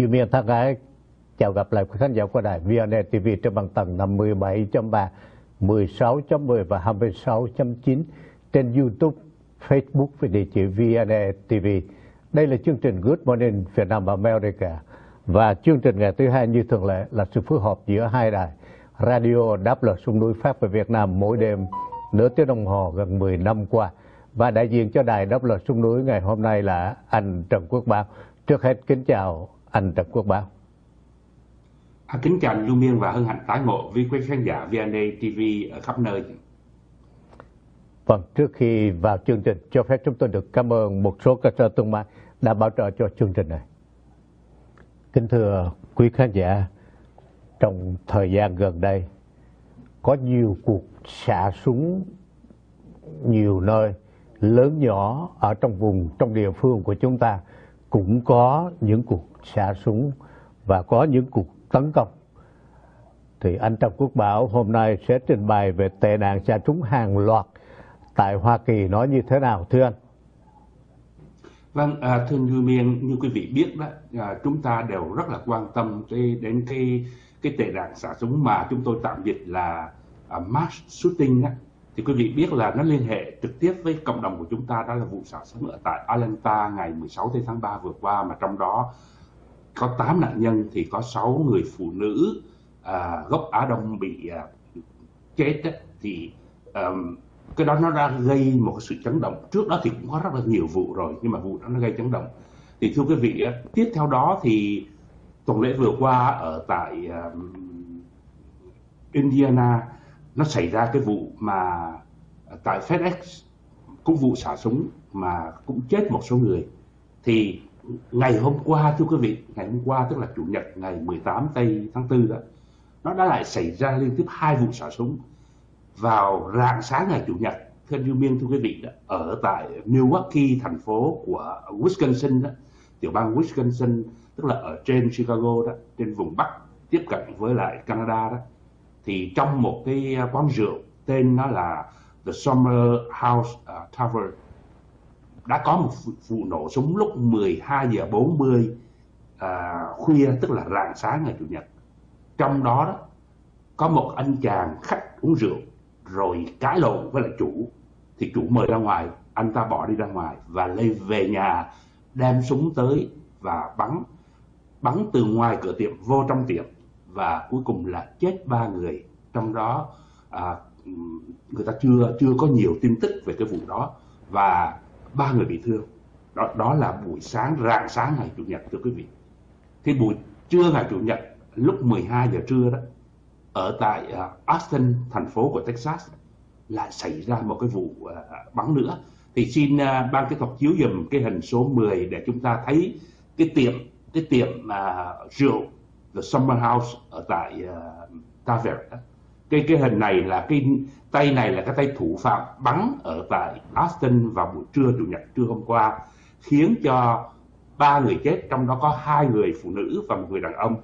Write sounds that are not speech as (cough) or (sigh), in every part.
Duy Miên thân ái chào gặp lại quý khán giả của đài VNA TV trên bằng tầng 57.3, 16.10 và 26.9 trên YouTube, Facebook với địa chỉ VNA TV. Đây là chương trình Good Morning Việt Nam America và chương trình ngày thứ hai như thường lệ là sự phối hợp giữa hai đài radio đáp lời sông núi Pháp về Việt Nam mỗi đêm nửa tiếng đồng hồ gần 10 năm qua và đại diện cho đài đáp lời sông núi ngày hôm nay là anh Trần Quốc Bảo. Trước hết kính chào anh Trần Quốc Bảo. À, kính chào anh Lưu Miên và hân hạnh tái ngộ với quý khán giả VNA TV ở khắp nơi. Vâng, trước khi vào chương trình, cho phép chúng tôi được cảm ơn một số cơ sở thương mại đã bảo trợ cho chương trình này. Kính thưa quý khán giả, trong thời gian gần đây, có nhiều cuộc xả súng nhiều nơi, lớn nhỏ ở trong vùng, trong địa phương của chúng ta, cũng có những cuộc xả súng và có những cuộc tấn công. Thì anh Trần Quốc Bảo hôm nay sẽ trình bày về tệ nạn xả súng hàng loạt tại Hoa Kỳ nó như thế nào thưa anh? Vâng, à, thưa Như Miên, như quý vị biết đó, à, chúng ta đều rất là quan tâm cái, đến cái cái tệ nạn xả súng mà chúng tôi tạm dịch là à, mass shooting đó. Thì quý vị biết là nó liên hệ trực tiếp với cộng đồng của chúng ta đó là vụ xả súng ở tại Atlanta ngày 16 tháng 3 vừa qua mà trong đó có 8 nạn nhân thì có 6 người phụ nữ à, gốc Á Đông bị à, chết ấy, thì um, cái đó nó đã gây một sự chấn động. Trước đó thì cũng có rất là nhiều vụ rồi nhưng mà vụ đó nó gây chấn động. Thì thưa quý vị tiếp theo đó thì tuần lễ vừa qua ở tại um, Indiana nó xảy ra cái vụ mà tại FedEx cũng vụ xả súng mà cũng chết một số người. Thì ngày hôm qua thưa quý vị ngày hôm qua tức là chủ nhật ngày 18 tây tháng 4 đó nó đã lại xảy ra liên tiếp hai vụ xả súng vào rạng sáng ngày chủ nhật thưa như miên thưa quý vị đó, ở tại Milwaukee thành phố của Wisconsin đó, tiểu bang Wisconsin tức là ở trên Chicago đó trên vùng bắc tiếp cận với lại Canada đó thì trong một cái à, quán rượu tên nó là The Summer House uh, Tavern đã có một vụ nổ súng lúc 12 giờ 40 à, khuya tức là rạng sáng ngày chủ nhật. Trong đó, đó có một anh chàng khách uống rượu rồi cãi lộn với lại chủ. Thì chủ mời ra ngoài anh ta bỏ đi ra ngoài và lên về nhà đem súng tới và bắn bắn từ ngoài cửa tiệm vô trong tiệm và cuối cùng là chết ba người. Trong đó à, người ta chưa chưa có nhiều tin tức về cái vụ đó và ba người bị thương. Đó đó là buổi sáng rạng sáng ngày chủ nhật thưa quý vị. Thì buổi trưa ngày chủ nhật lúc 12 giờ trưa đó ở tại à, Austin thành phố của Texas lại xảy ra một cái vụ à, bắn nữa. Thì xin à, ban kỹ thuật chiếu dùm cái hình số 10 để chúng ta thấy cái tiệm cái tiệm uh, rượu The Summer House ở tại uh, Tavern cái cái hình này là cái tay này là cái tay thủ phạm bắn ở tại Austin vào buổi trưa chủ nhật trưa hôm qua khiến cho ba người chết trong đó có hai người phụ nữ và một người đàn ông.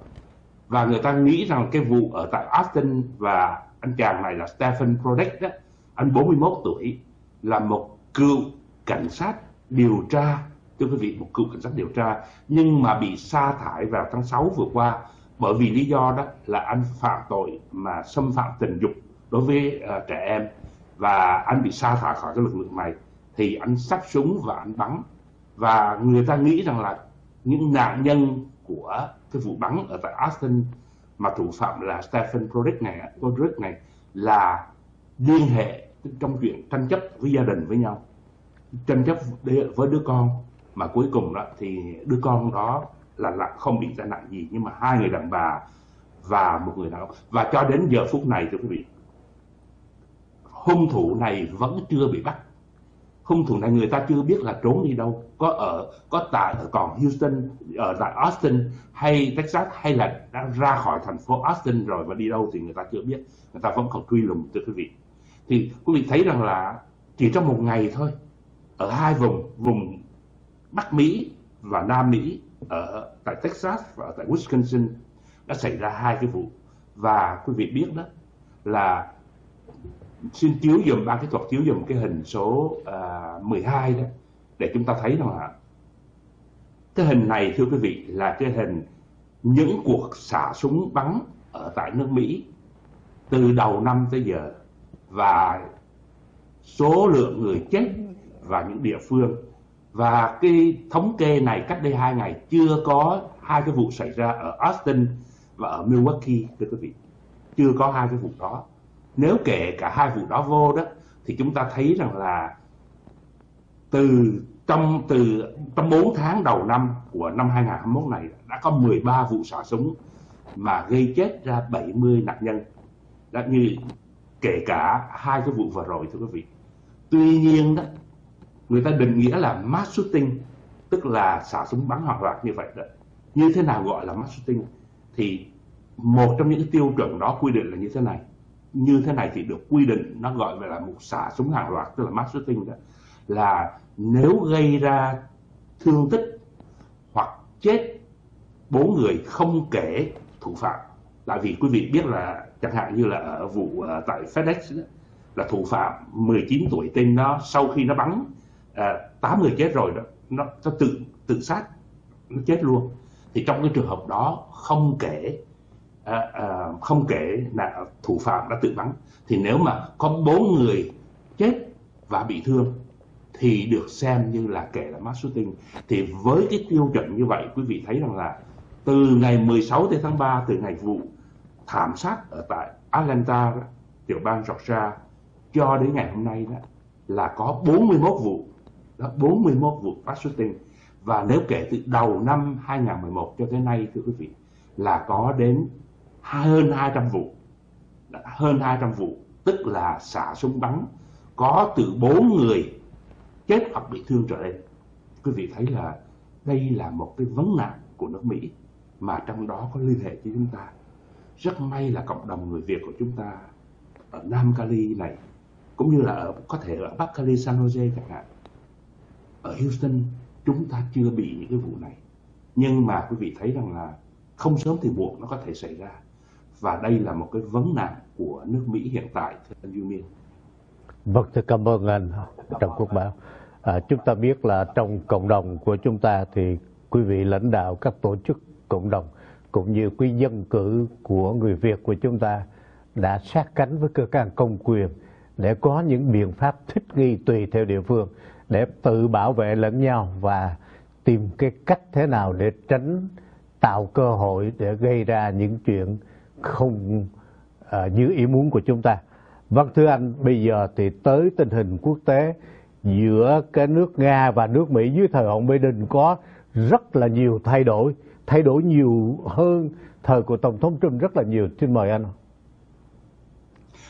Và người ta nghĩ rằng cái vụ ở tại Austin và anh chàng này là Stephen Prodek đó anh 41 tuổi là một cựu cảnh sát điều tra. Thưa quý vị một cựu cảnh sát điều tra nhưng mà bị sa thải vào tháng 6 vừa qua bởi vì lý do đó là anh phạm tội mà xâm phạm tình dục đối với uh, trẻ em. Và anh bị sa thải khỏi cái lực lượng này thì anh sắp súng và anh bắn. Và người ta nghĩ rằng là những nạn nhân của cái vụ bắn ở tại Austin mà thủ phạm là Stephen Broderick này Broderick này là liên hệ trong chuyện tranh chấp với gia đình với nhau. Tranh chấp với đứa con. Mà cuối cùng đó thì đứa con đó là, là không bị tai nạn gì nhưng mà hai người đàn bà và một người đàn ông. Và cho đến giờ phút này thưa quý vị hung thủ này vẫn chưa bị bắt. Hung thủ này người ta chưa biết là trốn đi đâu có ở có tại ở còn Houston ở tại Austin hay Texas hay là đã ra khỏi thành phố Austin rồi và đi đâu thì người ta chưa biết. Người ta vẫn còn truy lùng thưa quý vị. Thì quý vị thấy rằng là chỉ trong một ngày thôi ở hai vùng vùng Bắc Mỹ và Nam Mỹ ở tại Texas và ở tại Wisconsin đã xảy ra hai cái vụ. Và quý vị biết đó là xin chiếu dùm ban kỹ thuật chiếu dùm cái hình số à, uh, 12 đó để chúng ta thấy rằng là cái hình này thưa quý vị là cái hình những cuộc xả súng bắn ở tại nước Mỹ từ đầu năm tới giờ. Và số lượng người chết và những địa phương và cái thống kê này cách đây hai ngày chưa có hai cái vụ xảy ra ở Austin và ở Milwaukee, thưa quý vị. Chưa có hai cái vụ đó. Nếu kể cả hai vụ đó vô đó, thì chúng ta thấy rằng là từ trong từ trong 4 tháng đầu năm của năm 2021 này đã có 13 vụ xả súng mà gây chết ra 70 nạn nhân. Đã như kể cả hai cái vụ vừa rồi, thưa quý vị. Tuy nhiên đó người ta định nghĩa là mass shooting tức là xả súng bắn hàng loạt như vậy đó. Như thế nào gọi là mass shooting? Thì một trong những cái tiêu chuẩn đó quy định là như thế này. Như thế này thì được quy định nó gọi là một xả súng hàng loạt tức là mass shooting đó. Là nếu gây ra thương tích hoặc chết bốn người không kể thủ phạm. Tại vì quý vị biết là chẳng hạn như là ở vụ ờ, tại FedEx đó, là thủ phạm 19 tuổi tên nó sau khi nó bắn à, 8 người chết rồi đó. Nó, nó tự tự sát. Nó chết luôn. Thì trong cái trường hợp đó không kể à, à, không kể là thủ phạm đã tự bắn. Thì nếu mà có bốn người chết và bị thương thì được xem như là kể là mass shooting. Thì với cái tiêu chuẩn như vậy quý vị thấy rằng là từ ngày 16 tháng 3 từ ngày vụ thảm sát ở tại Atlanta tiểu bang Georgia cho đến ngày hôm nay đó là có 41 vụ đó 41 vụ bắt xuất tinh và nếu kể từ đầu năm 2011 cho tới nay thưa quý vị là có đến hơn 200 vụ. Hơn 200 vụ tức là xả súng bắn có từ 4 người chết hoặc bị thương trở lên. Quý vị thấy là đây là một cái vấn nạn của nước Mỹ mà trong đó có liên hệ với chúng ta. Rất may là cộng đồng người Việt của chúng ta ở Nam Cali này cũng như là ở có thể ở Bắc Cali, San Jose chẳng hạn ở Houston chúng ta chưa bị những cái vụ này nhưng mà quý vị thấy rằng là không sớm thì muộn nó có thể xảy ra và đây là một cái vấn nạn của nước Mỹ hiện tại thưa anh Du Miên. Vâng, thưa cảm ơn anh Trần Quốc Bảo. À, chúng ta biết là trong cộng đồng của chúng ta thì quý vị lãnh đạo các tổ chức cộng đồng cũng như quý dân cử của người Việt của chúng ta đã sát cánh với cơ quan công quyền để có những biện pháp thích nghi tùy theo địa phương để tự bảo vệ lẫn nhau và tìm cái cách thế nào để tránh tạo cơ hội để gây ra những chuyện không uh, như ý muốn của chúng ta. Vâng thưa anh, bây giờ thì tới tình hình quốc tế giữa cái nước Nga và nước Mỹ dưới thời ông Biden có rất là nhiều thay đổi, thay đổi nhiều hơn thời của Tổng thống Trump rất là nhiều. Xin mời anh.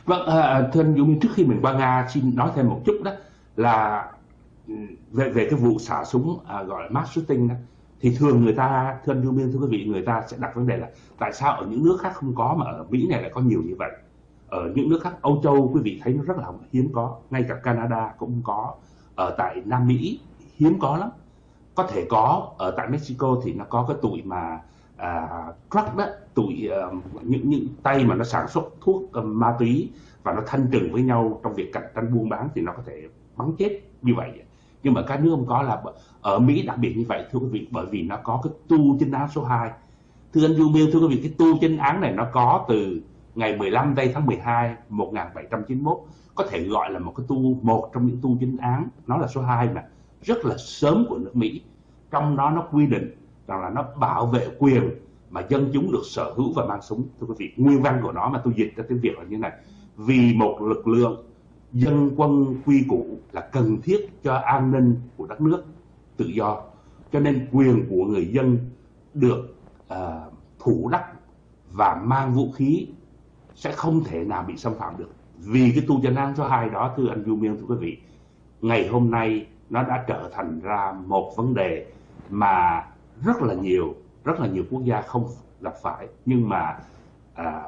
Vâng, ờ, thưa anh Dũng, trước khi mình qua Nga xin nói thêm một chút đó là về về cái vụ xả súng à, gọi là mass shooting đó, thì thường người ta thưa anh Du Miên thưa quý vị người ta sẽ đặt vấn đề là tại sao ở những nước khác không có mà ở Mỹ này lại có nhiều như vậy? Ở những nước khác Âu Châu quý vị thấy nó rất là hiếm có ngay cả Canada cũng có. Ở tại Nam Mỹ hiếm có lắm. Có thể có ở tại Mexico thì nó có cái tụi mà à, truck đó tụi uh, những những tay mà nó sản xuất thuốc uh, ma túy và nó thanh trừng với nhau trong việc cạnh tranh buôn bán thì nó có thể bắn chết như vậy nhưng mà các nước không có là ở Mỹ đặc biệt như vậy, thưa quý vị, bởi vì nó có cái tu trên án số 2 thưa anh Du Miêu, thưa quý vị, cái tu trên án này nó có từ ngày 15 tây tháng 12 1791 có thể gọi là một cái tu, một trong những tu chính án nó là số 2 mà, rất là sớm của nước Mỹ. Trong đó nó quy định rằng là nó bảo vệ quyền mà dân chúng được sở hữu và mang súng, thưa quý vị. Nguyên văn của nó mà tôi dịch ra tiếng Việt là như này. Vì một lực lượng dân quân quy củ là cần thiết cho an ninh của đất nước tự do. Cho nên quyền của người dân được uh, thủ đắc và mang vũ khí sẽ không thể nào bị xâm phạm được. Vì cái tu chân án số 2 đó thưa anh Du Miên thưa quý vị ngày hôm nay nó đã trở thành ra một vấn đề mà rất là nhiều rất là nhiều quốc gia không gặp phải. Nhưng mà à,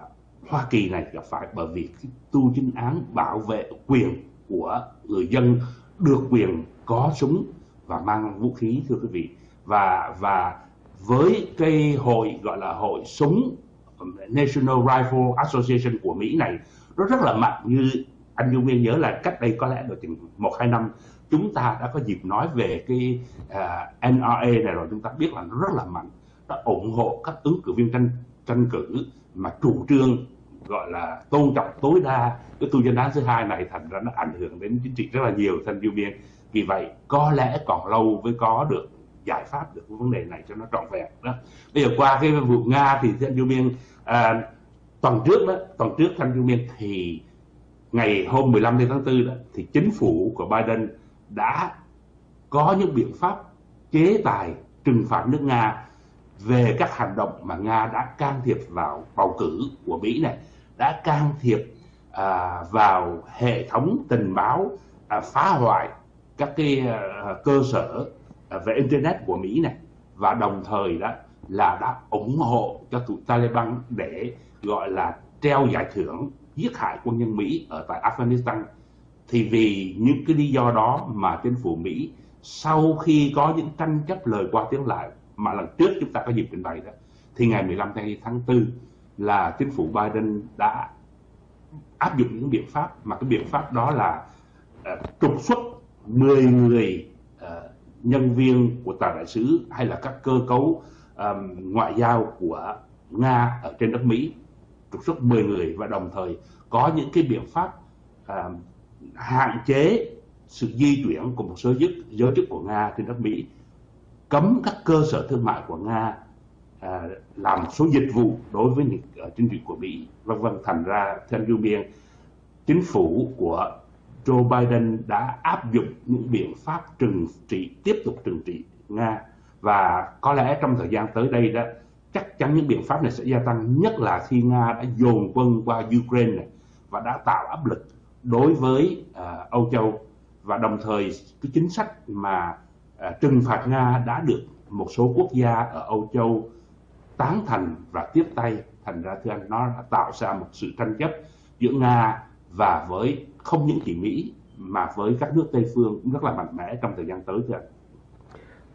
Hoa Kỳ này gặp phải bởi vì cái tu chính án bảo vệ quyền của người dân được quyền có súng và mang vũ khí thưa quý vị. Và và với cái hội gọi là hội súng um, National Rifle Association của Mỹ này nó rất là mạnh. Như anh Dung Nguyên nhớ là cách đây có lẽ được chừng một hai năm chúng ta đã có dịp nói về cái à, uh, NRA này rồi chúng ta biết là nó rất là mạnh đã ủng hộ các ứng cử viên tranh tranh cử mà chủ trương gọi là tôn trọng tối đa cái tu dân án thứ hai này thành ra nó ảnh hưởng đến chính trị rất là nhiều thanh thiếu niên. Vì vậy có lẽ còn lâu mới có được giải pháp được vấn đề này cho nó trọn vẹn đó. Bây giờ qua cái vụ nga thì thanh thiếu niên à, tuần trước đó tuần trước thanh thiếu niên thì ngày hôm 15 tháng 4 đó thì chính phủ của Biden đã có những biện pháp chế tài trừng phạt nước Nga về các hành động mà Nga đã can thiệp vào bầu cử của Mỹ này, đã can thiệp à, vào hệ thống tình báo à, phá hoại các cái à, cơ sở à, về internet của Mỹ này. Và đồng thời đó là đã ủng hộ cho tụi Taliban để gọi là treo giải thưởng giết hại quân nhân Mỹ ở tại Afghanistan. Thì vì những cái lý do đó mà chính phủ Mỹ sau khi có những tranh chấp lời qua tiếng lại mà lần trước chúng ta có dịp trình bày đó thì ngày 15 tháng 4 là chính phủ Biden đã áp dụng những biện pháp mà cái biện pháp đó là uh, trục xuất 10 người uh, nhân viên của tòa đại sứ hay là các cơ cấu um, ngoại giao của Nga ở trên đất Mỹ. Trục xuất 10 người và đồng thời có những cái biện pháp uh, hạn chế sự di chuyển của một số giới, giới chức của Nga trên đất Mỹ cấm các cơ sở thương mại của Nga à, làm một số dịch vụ đối với những ở chính trị của Mỹ vân vân. Thành ra theo du biên chính phủ của Joe Biden đã áp dụng những biện pháp trừng trị tiếp tục trừng trị Nga. Và có lẽ trong thời gian tới đây đó chắc chắn những biện pháp này sẽ gia tăng nhất là khi Nga đã dồn quân qua Ukraine này và đã tạo áp lực đối với uh, Âu Châu. Và đồng thời cái chính sách mà uh, trừng phạt Nga đã được một số quốc gia ở Âu Châu tán thành và tiếp tay thành ra thưa anh nó đã tạo ra một sự tranh chấp giữa Nga và với không những chỉ Mỹ mà với các nước Tây phương cũng rất là mạnh mẽ trong thời gian tới thưa anh.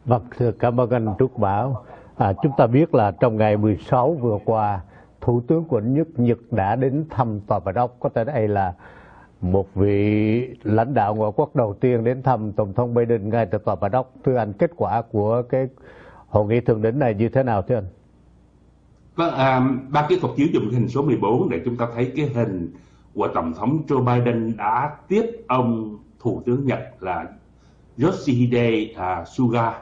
Vâng, thưa cảm ơn anh Trúc Bảo. À, chúng ta biết là trong ngày 16 vừa qua, Thủ tướng của Nhật Nhật đã đến thăm Tòa Bạch Ốc. Có thể đây là một vị lãnh đạo ngoại quốc đầu tiên đến thăm Tổng thống Biden ngay tại Tòa Bạch Ốc. Thưa anh, kết quả của cái hội nghị thượng đỉnh này như thế nào thưa anh? Vâng, à, ba kỹ thuật chiếu dùng hình số 14 để chúng ta thấy cái hình của Tổng thống Joe Biden đã tiếp ông Thủ tướng Nhật là Yoshihide uh, Suga.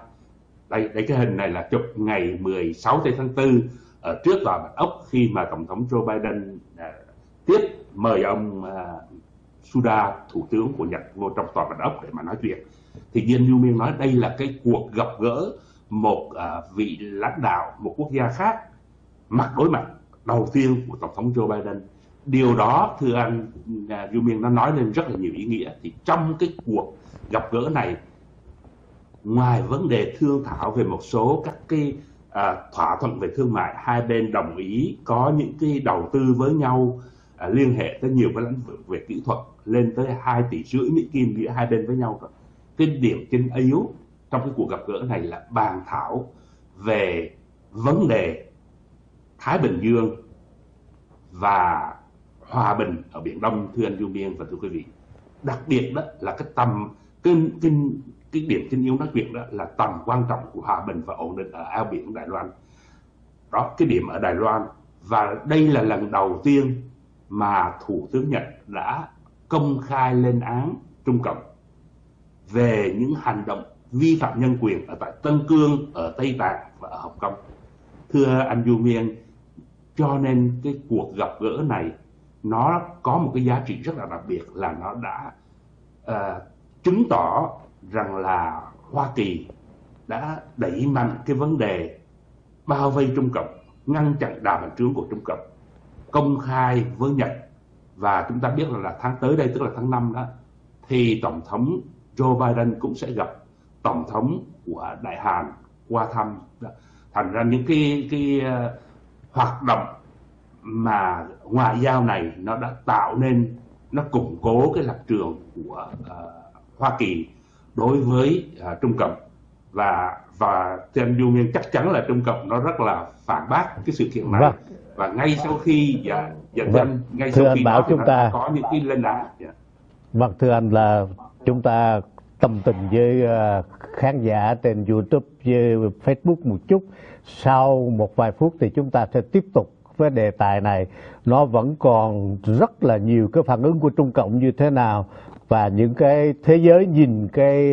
Đây, đây cái hình này là chụp ngày 16 tháng 4 ở ờ, trước tòa bạch ốc khi mà Tổng thống Joe Biden uh, tiếp mời ông à, uh, Suda, Thủ tướng của Nhật vô trong tòa bạch ốc để mà nói chuyện. Thì nhiên Du Miên nói đây là cái cuộc gặp gỡ một uh, vị lãnh đạo một quốc gia khác mặt đối mặt đầu tiên của Tổng thống Joe Biden. Điều đó thưa anh à, Du Miên nó nói lên rất là nhiều ý nghĩa. Thì trong cái cuộc gặp gỡ này ngoài vấn đề thương thảo về một số các cái à, thỏa thuận về thương mại hai bên đồng ý có những cái đầu tư với nhau à, liên hệ tới nhiều cái lĩnh vực về kỹ thuật lên tới 2 tỷ rưỡi Mỹ Kim giữa hai bên với nhau rồi. Cái điểm chính yếu trong cái cuộc gặp gỡ này là bàn thảo về vấn đề Thái Bình Dương và hòa bình ở biển Đông thưa anh Du Biên và thưa quý vị. Đặc biệt đó là cái tầm cái cái cái điểm kinh yếu đặc biệt đó là tầm quan trọng của hòa bình và ổn định ở eo biển Đài Loan. Đó cái điểm ở Đài Loan. Và đây là lần đầu tiên mà thủ tướng Nhật đã công khai lên án Trung Cộng về những hành động vi phạm nhân quyền ở tại Tân Cương, ở Tây Tạng và ở Hồng Kông. Thưa anh Du Miên, cho nên cái cuộc gặp gỡ này nó có một cái giá trị rất là đặc biệt là nó đã uh, chứng tỏ rằng là Hoa Kỳ đã đẩy mạnh cái vấn đề bao vây Trung Cộng, ngăn chặn đà bành trướng của Trung Cộng, công khai với Nhật. Và chúng ta biết là, là tháng tới đây tức là tháng 5 đó thì tổng thống Joe Biden cũng sẽ gặp tổng thống của Đại Hàn qua thăm. Thành ra những cái cái uh, hoạt động mà ngoại giao này nó đã tạo nên nó củng cố cái lập trường của uh, Hoa Kỳ đối với uh, Trung Cộng và và trên du miên chắc chắn là Trung Cộng nó rất là phản bác cái sự kiện này vâng. và ngay sau khi dạ, dạ vâng. ngay thưa sau khi anh bảo chúng ta có những cái lên án dạ. vâng thưa anh là chúng ta tâm tình với ờ, khán giả trên YouTube, với Facebook một chút. Sau một vài phút thì chúng ta sẽ tiếp tục với đề tài này. Nó vẫn còn rất là nhiều cái phản ứng của Trung Cộng như thế nào và những cái thế giới nhìn cái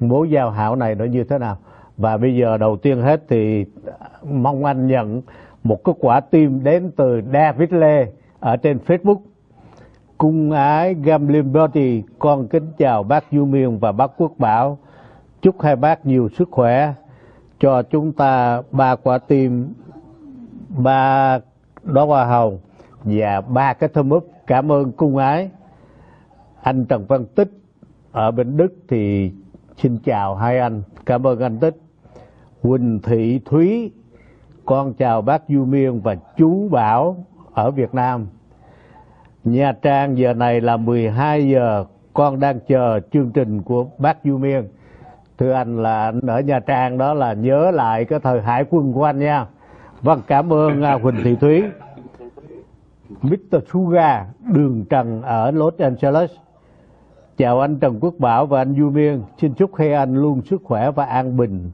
mối giao hảo này nó như thế nào. Và bây giờ đầu tiên hết thì ờ, mong anh nhận một cái quả tim đến từ David Lê ở trên Facebook cung ái Gamlin Body con kính chào bác Du Miên và bác Quốc Bảo. Chúc hai bác nhiều sức khỏe. Cho chúng ta ba quả tim, ba đóa hoa hồng và ba cái thơm úp. Cảm ơn cung ái. Anh Trần Văn Tích ở bên Đức thì xin chào hai anh. Cảm ơn anh Tích. Huỳnh Thị Thúy, con chào bác Du Miên và chú Bảo ở Việt Nam. Nha Trang giờ này là 12 giờ, con đang chờ chương trình của bác Du Miên. Thưa anh là anh ở Nha Trang đó là nhớ lại cái thời hải quân của anh nha. Vâng, cảm ơn à, Huỳnh Thị Thúy. Mr. Suga, đường Trần ở Los Angeles. Chào anh Trần Quốc Bảo và anh Du Miên. Xin chúc hai anh luôn sức khỏe và an bình.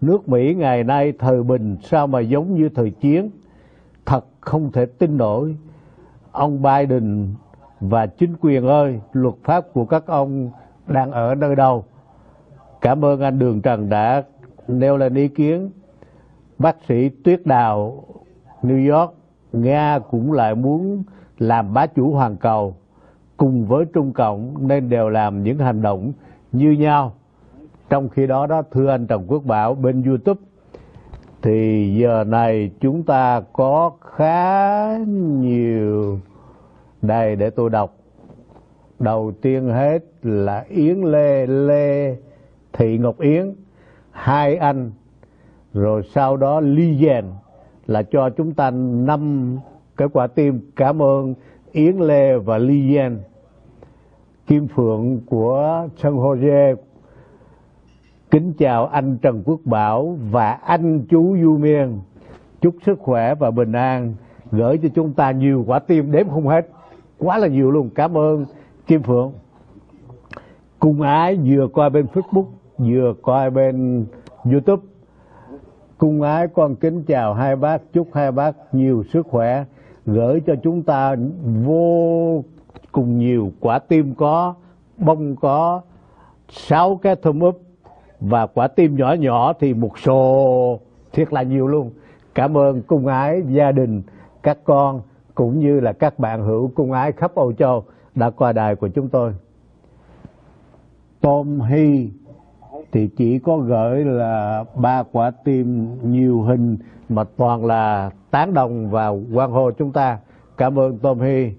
Nước Mỹ ngày nay thời bình sao mà giống như thời chiến. Thật không thể tin nổi ông Biden và chính quyền ơi, luật pháp của các ông đang ở nơi đâu? Cảm ơn anh Đường Trần đã nêu lên ý kiến. Bác sĩ Tuyết Đào, New York, Nga cũng lại muốn làm bá chủ hoàn cầu cùng với Trung Cộng nên đều làm những hành động như nhau. Trong khi đó đó thưa anh Trần Quốc Bảo bên YouTube thì giờ này chúng ta có khá nhiều đây để tôi đọc. Đầu tiên hết là Yến Lê Lê Thị Ngọc Yến, hai anh. Rồi sau đó Ly Dèn là cho chúng ta năm cái quả tim. Cảm ơn Yến Lê và Ly Dèn. Kim Phượng của San Jose Kính chào anh Trần Quốc Bảo và anh chú Du Miên. Chúc sức khỏe và bình an. Gửi cho chúng ta nhiều quả tim đếm không hết. Quá là nhiều luôn. Cảm ơn Kim Phượng. Cùng ái vừa coi bên Facebook, vừa coi bên YouTube. Cung ái con kính chào hai bác, chúc hai bác nhiều sức khỏe, gửi cho chúng ta vô cùng nhiều quả tim có, bông có, sáu cái thơm úp và quả tim nhỏ nhỏ thì một số thiệt là nhiều luôn. Cảm ơn cung ái gia đình, các con, cũng như là các bạn hữu cung ái khắp Âu Châu đã qua đài của chúng tôi. Tom Hy thì chỉ có gửi là ba quả tim nhiều hình mà toàn là tán đồng và quan hô chúng ta. Cảm ơn Tom Hy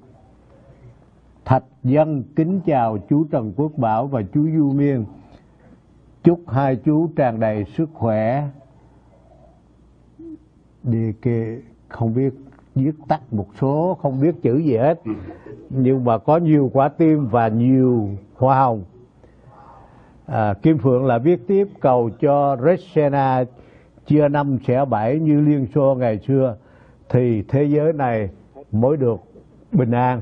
Thạch Dân kính chào chú Trần Quốc Bảo và chú Du Miên chúc hai chú tràn đầy sức khỏe. Đi kê không biết viết tắt một số không biết chữ gì hết. Nhưng mà có nhiều quả tim và nhiều hoa hồng. À, Kim Phượng là viết tiếp cầu cho Resena chia năm sẽ bảy như Liên Xô ngày xưa. Thì thế giới này mới được bình an.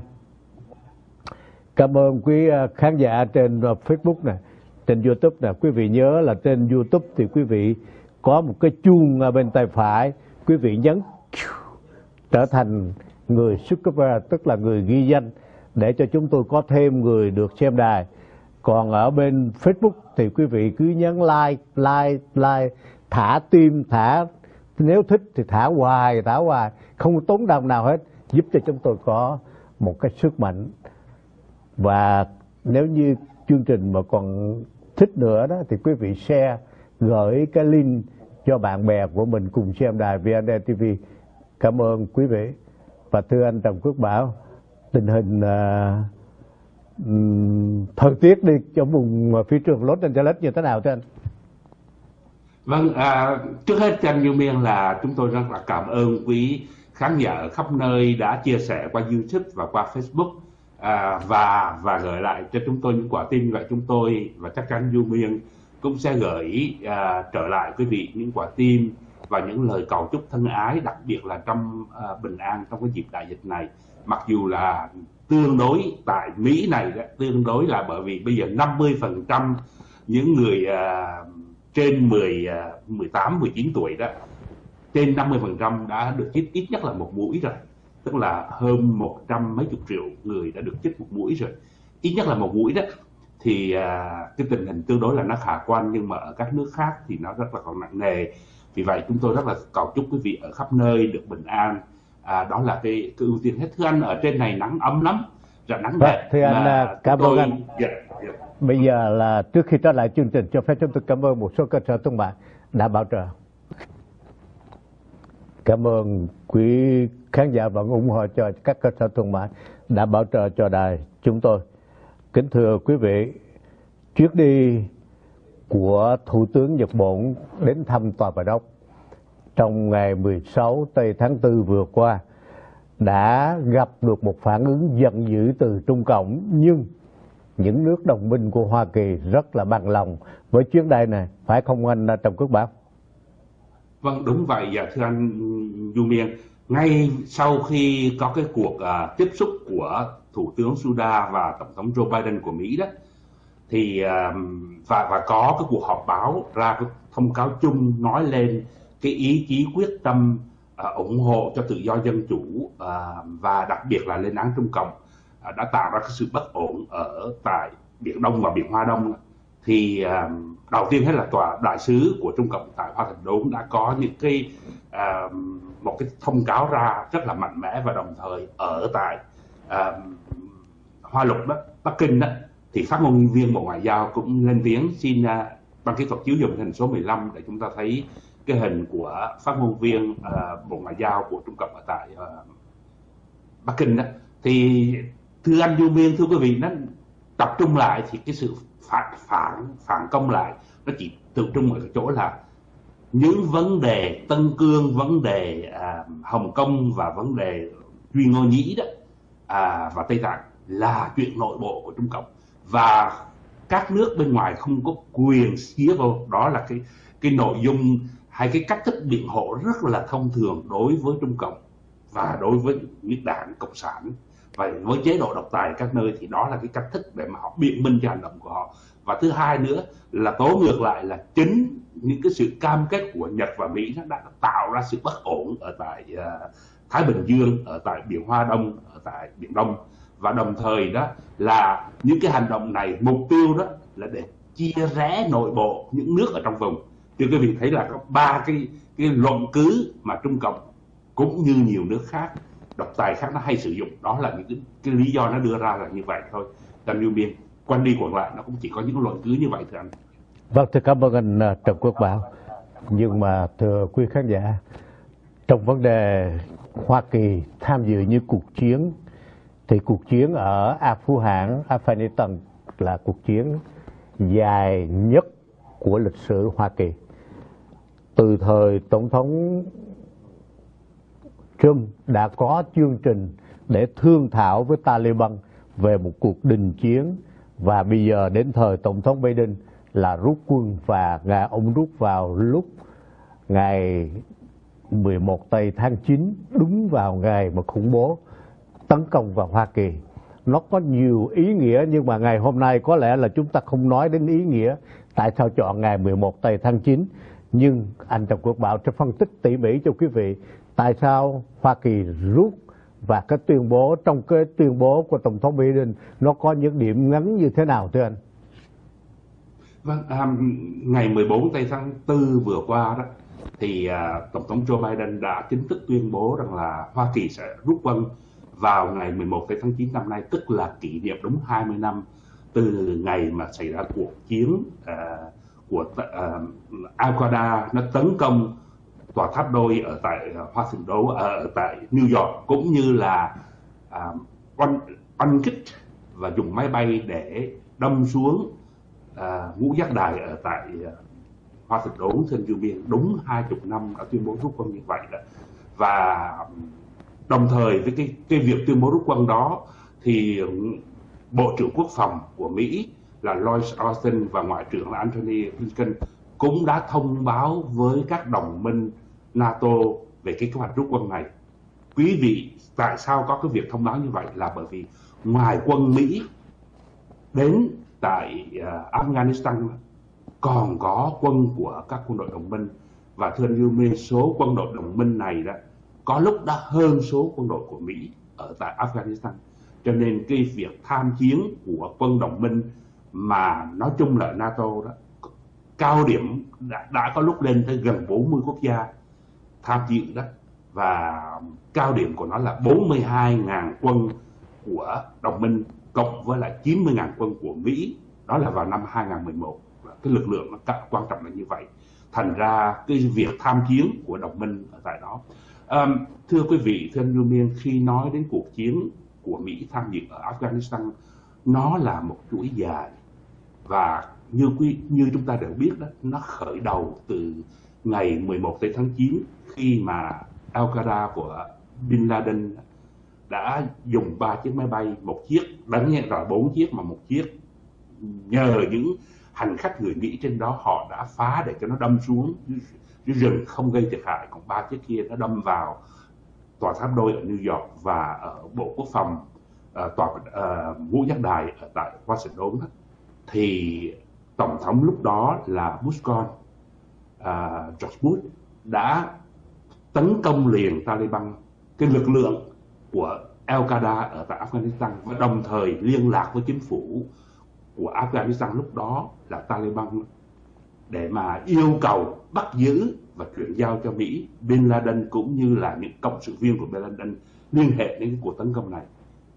Cảm ơn quý à, khán giả trên Facebook này trên YouTube nè, quý vị nhớ là trên YouTube thì quý vị có một cái chuông ở bên tay phải. Quý vị nhấn trở thành người subscriber tức là người ghi danh, để cho chúng tôi có thêm người được xem đài. Còn ở bên Facebook thì quý vị cứ nhấn like like like, thả tim, thả, nếu thích thì thả hoài thả hoài. Không tốn đồng nào hết, giúp cho chúng tôi có một cái sức mạnh. Và nếu như chương trình mà còn thích nữa đó thì quý vị share gửi cái link cho bạn bè của mình cùng xem đài VND TV. Cảm ơn quý vị. Và thưa anh Trần Quốc Bảo, tình hình uh, thời tiết đi trong vùng phía trường Los Angeles như thế nào thưa anh? Vâng, à, trước hết trên Như Miên là chúng tôi rất là cảm ơn quý khán giả ở khắp nơi đã chia sẻ qua YouTube và qua Facebook à, và và gửi lại cho chúng tôi những quả tim như vậy chúng tôi và chắc chắn Du Miên cũng sẽ gửi à, trở lại quý vị những quả tim và những lời cầu chúc thân ái đặc biệt là trong à, bình an trong cái dịp đại dịch này. Mặc dù là tương đối tại Mỹ này đó, tương đối là bởi vì bây giờ 50% những người à, trên 10 18 19 tuổi đó trên 50% đã được chích ít nhất là một mũi rồi tức là hơn một trăm mấy chục triệu người đã được chích một mũi rồi. Ít nhất là một mũi đó. Thì à, cái tình hình tương đối là nó khả quan nhưng mà ở các nước khác thì nó rất là còn nặng nề. Vì vậy chúng tôi rất là cầu chúc quý vị ở khắp nơi được bình an. À, đó là cái, cái ưu tiên hết. Thưa anh ở trên này nắng ấm lắm. Rất nắng vâng, đẹp. thưa anh à, cảm ơn anh. Dạ, dạ. bây giờ là trước khi trở lại chương trình cho phép chúng tôi cảm ơn một số cơ sở thương mại đã bảo trợ cảm ơn quý khán giả vẫn ủng hộ cho các cơ sở thương mại đã bảo trợ cho đài chúng tôi kính thưa quý vị, chuyến đi của Thủ tướng Nhật Bản đến thăm Tòa Bạch Ốc trong ngày 16 tây tháng 4 vừa qua đã gặp được một phản ứng giận dữ từ Trung Cộng nhưng những nước đồng minh của Hoa Kỳ rất là bằng lòng với chuyến đi này, phải không anh Trần Quốc Bảo? Vâng đúng vậy dạ thưa anh Du Miên ngay sau khi có cái cuộc à, tiếp xúc của Thủ tướng Suda và Tổng thống Joe Biden của Mỹ đó thì à, và và có cái cuộc họp báo ra cái thông cáo chung nói lên cái ý chí quyết tâm à, ủng hộ cho tự do dân chủ à, và đặc biệt là lên án Trung Cộng à, đã tạo ra cái sự bất ổn ở tại Biển Đông và Biển Hoa Đông thì à, đầu tiên hết là tòa đại sứ của Trung Cộng tại Hoa Thành Đốn đã có những cái uh, một cái thông cáo ra rất là mạnh mẽ và đồng thời ở tại uh, Hoa Lục đó, Bắc Kinh đó thì phát ngôn viên Bộ Ngoại giao cũng lên tiếng xin uh, ban kỹ thuật chiếu dùm hình số 15 để chúng ta thấy cái hình của phát ngôn viên uh, Bộ Ngoại giao của Trung Cộng ở tại uh, Bắc Kinh đó. Thì thưa anh Du Miên thưa quý vị nó tập trung lại thì cái sự phản phản phản công lại. Nó chỉ tập trung ở cái chỗ là những vấn đề Tân Cương, vấn đề à, Hồng Kông và vấn đề Duy Ngô Nhĩ đó à, và Tây Tạng là chuyện nội bộ của Trung Cộng. Và các nước bên ngoài không có quyền xía vào đó là cái cái nội dung hay cái cách thức biện hộ rất là thông thường đối với Trung Cộng và đối với những đảng cộng sản và với chế độ độc tài các nơi thì đó là cái cách thức để mà họ biện minh cho hành động của họ. Và thứ hai nữa là tố ngược lại là chính những cái sự cam kết của Nhật và Mỹ nó đã tạo ra sự bất ổn ở tại uh, Thái Bình Dương ở tại biển Hoa Đông ở tại biển Đông. Và đồng thời đó là những cái hành động này mục tiêu đó là để chia rẽ nội bộ những nước ở trong vùng. Thì quý vị thấy là có ba cái cái luận cứ mà Trung Cộng cũng như nhiều nước khác độc tài khác nó hay sử dụng. Đó là những cái, cái lý do nó đưa ra là như vậy thôi. Trần Lưu Biên quan đi quẩn lại nó cũng chỉ có những luận cứ như vậy thôi anh. Vâng thưa cảm ơn anh à, Trần Quốc Bảo. Nhưng mà thưa quý khán giả trong vấn đề Hoa Kỳ tham dự những cuộc chiến thì cuộc chiến ở Afghanistan, Afghanistan là cuộc chiến dài nhất của lịch sử Hoa Kỳ. Từ thời Tổng thống Trump đã có chương trình để thương thảo với Taliban về một cuộc đình chiến và bây giờ đến thời Tổng thống Biden là rút quân và ngài ông rút vào lúc ngày 11 tây tháng 9 đúng vào ngày mà khủng bố tấn công vào Hoa Kỳ. Nó có nhiều ý nghĩa nhưng mà ngày hôm nay có lẽ là chúng ta không nói đến ý nghĩa tại sao chọn ngày 11 tây tháng 9. Nhưng anh Trần Quốc Bảo sẽ phân tích tỉ mỉ cho quý vị tại sao Hoa Kỳ rút và cái tuyên bố trong cái tuyên bố của Tổng thống Biden nó có những điểm ngắn như thế nào thưa anh? Vâng, um, ngày 14 tây tháng 4 vừa qua đó thì uh, Tổng thống Joe Biden đã chính thức tuyên bố rằng là Hoa Kỳ sẽ rút quân vào ngày 11 tây tháng 9 năm nay, tức là kỷ niệm đúng 20 năm từ ngày mà xảy ra cuộc chiến uh, của à, uh, Al-Qaeda nó tấn công tòa tháp đôi ở tại à, Hoa Thịnh Đô à, ở tại New York cũng như là à, oanh, oanh kích và dùng máy bay để đâm xuống à, ngũ giác đài ở tại à, Hoa Thịnh Đốn trên Dương Biên đúng hai chục năm đã tuyên bố rút quân như vậy đó. Và đồng thời với cái cái việc tuyên bố rút quân đó thì Bộ trưởng Quốc phòng của Mỹ là Lloyd Austin và Ngoại trưởng là Antony Blinken cũng đã thông báo với các đồng minh NATO về cái kế hoạch rút quân này. Quý vị tại sao có cái việc thông báo như vậy? Là bởi vì ngoài quân Mỹ đến tại uh, Afghanistan còn có quân của các quân đội đồng minh. Và thưa anh Yumi số quân đội đồng minh này đó có lúc đã hơn số quân đội của Mỹ ở tại Afghanistan. Cho nên cái việc tham chiến của quân đồng minh mà nói chung là NATO đó cao điểm đã, đã có lúc lên tới gần 40 quốc gia tham chiến đó. Và cao điểm của nó là 42.000 quân của đồng minh cộng với lại 90.000 quân của Mỹ. Đó là vào năm 2011 cái lực lượng nó quan trọng là như vậy. Thành ra cái việc tham chiến của đồng minh ở tại đó. Um, thưa quý vị thưa anh Miên khi nói đến cuộc chiến của Mỹ tham dự ở Afghanistan nó là một chuỗi dài. Và như quý như chúng ta đều biết đó nó khởi đầu từ ngày 11 tháng 9 khi mà Al Qaeda của Bin Laden đã dùng ba chiếc máy bay một chiếc đánh nhẹ rồi bốn chiếc mà một chiếc nhờ những hành khách người Mỹ trên đó họ đã phá để cho nó đâm xuống dưới rừng không gây thiệt hại còn ba chiếc kia nó đâm vào tòa tháp đôi ở New York và ở bộ quốc phòng uh, tòa uh, ngũ giác đài ở tại Washington đó. thì tổng thống lúc đó là Bush con uh, George Bush đã tấn công liền Taliban cái lực lượng của Al Qaeda ở tại Afghanistan và đồng thời liên lạc với chính phủ của Afghanistan lúc đó là Taliban để mà yêu cầu bắt giữ và chuyển giao cho Mỹ Bin Laden cũng như là những cộng sự viên của Bin Laden liên hệ đến cái cuộc tấn công này.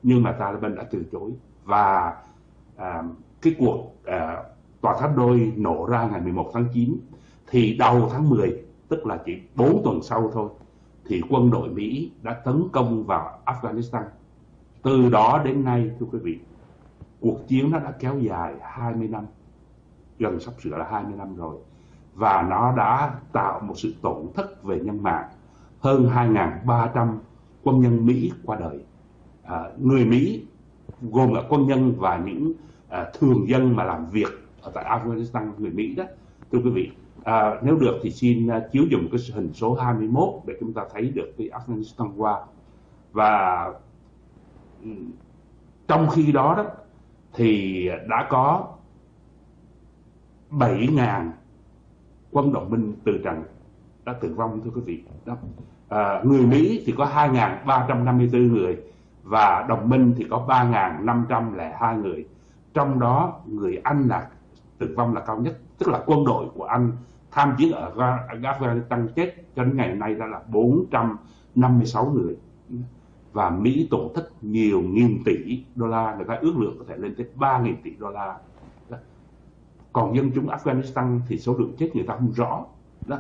Nhưng mà Taliban đã từ chối và à, cái cuộc à, tòa tháp đôi nổ ra ngày 11 tháng 9 thì đầu tháng 10 tức là chỉ 4 tuần sau thôi thì quân đội Mỹ đã tấn công vào Afghanistan. Từ đó đến nay thưa quý vị cuộc chiến nó đã kéo dài 20 năm gần sắp sửa là 20 năm rồi và nó đã tạo một sự tổn thất về nhân mạng. Hơn 2.300 quân nhân Mỹ qua đời. À, người Mỹ gồm là quân nhân và những à, thường dân mà làm việc ở tại Afghanistan người Mỹ đó thưa quý vị à, nếu được thì xin uh, chiếu dùng cái hình số 21 để chúng ta thấy được cái Afghanistan qua. Và trong khi đó đó thì đã có 7.000 quân đồng minh từ trận đã tử vong thưa quý vị. Đó. À, người Mỹ thì có 2.354 người và đồng minh thì có 3.502 người. Trong đó người Anh là tử vong là cao nhất tức là quân đội của Anh tham chiến ở Afghanistan chết cho đến ngày nay đã là 456 người. Và Mỹ tổn thất nhiều nghìn tỷ đô la, người ta ước lượng có thể lên tới 3.000 tỷ đô la. Đó. còn dân chúng Afghanistan thì số lượng chết người ta không rõ. Đó.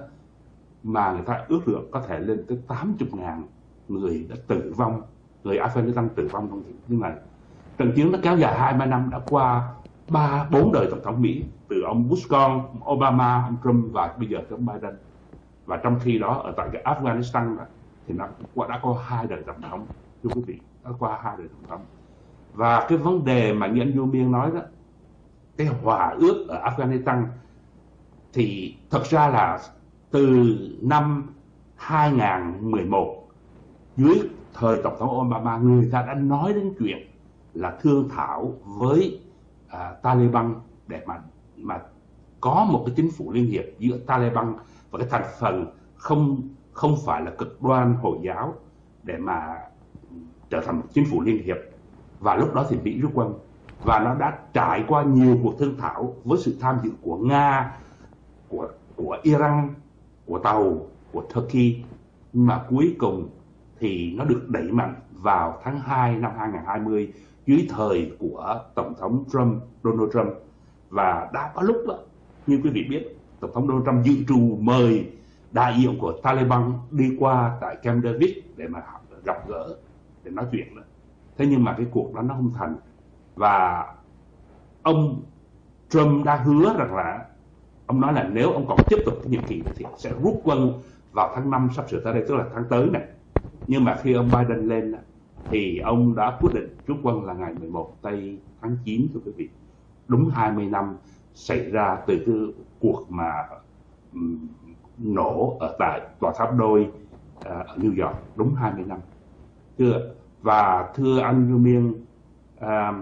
Mà người ta ước lượng có thể lên tới 80.000 người đã tử vong, người Afghanistan tử vong trong những này trận chiến nó kéo dài 20 năm đã qua ba bốn đời tổng thống Mỹ từ ông Bush con, Obama, ông Trump và bây giờ ông Biden. Và trong khi đó ở tại cái Afghanistan thì nó đã có hai đời tổng thống thưa quý vị đã qua hai đời tổng thống. Và cái vấn đề mà như anh Du Miên nói đó cái hòa ước ở Afghanistan thì thật ra là từ năm 2011 dưới thời tổng thống Obama người ta đã nói đến chuyện là thương thảo với à, Taliban để mà mà có một cái chính phủ liên hiệp giữa Taliban và cái thành phần không không phải là cực đoan hồi giáo để mà trở thành một chính phủ liên hiệp. Và lúc đó thì Mỹ rút quân. Và nó đã trải qua nhiều cuộc thương thảo với sự tham dự của Nga của của Iran của Tàu của Turkey. Nhưng mà cuối cùng thì nó được đẩy mạnh vào tháng 2 năm 2020 dưới thời của Tổng thống Trump, Donald Trump. Và đã có lúc đó, như quý vị biết Tổng thống Donald Trump dự trù mời đại diện của Taliban đi qua tại Camp David để mà gặp gỡ để nói chuyện đó. Thế nhưng mà cái cuộc đó nó không thành. Và ông Trump đã hứa rằng là ông nói là nếu ông còn tiếp tục cái nhiệm kỳ thì sẽ rút quân vào tháng 5 sắp sửa tới đây tức là tháng tới này. Nhưng mà khi ông Biden lên thì ông đã quyết định rút quân là ngày 11 tây tháng 9 thưa quý vị. Đúng 20 năm xảy ra từ cái cuộc mà nổ ở tại tòa tháp đôi à, ở New York. Đúng 20 năm. Thưa, và thưa anh Như Miên à,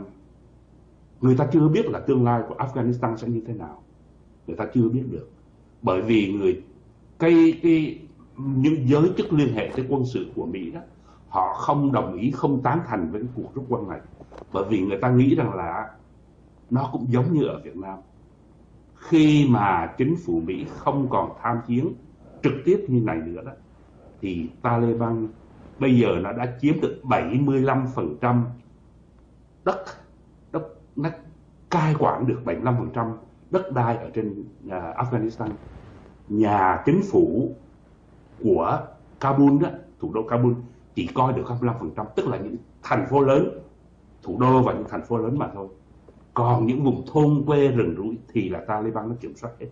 người ta chưa biết là tương lai của Afghanistan sẽ như thế nào. Người ta chưa biết được. Bởi vì người, cái cái, những giới chức liên hệ tới quân sự của Mỹ đó họ không đồng ý không tán thành với cái cuộc rút quân này. Bởi vì người ta nghĩ rằng là nó cũng giống như ở Việt Nam. Khi mà chính phủ Mỹ không còn tham chiến trực tiếp như này nữa đó thì Taliban bây giờ nó đã chiếm được 75% đất đất nó cai quản được 75% đất đai ở trên uh, Afghanistan. Nhà chính phủ của Kabul đó thủ đô Kabul chỉ coi được 25% tức là những thành phố lớn, thủ đô và những thành phố lớn mà thôi. Còn những vùng thôn quê rừng rúi thì là Taliban nó kiểm soát hết.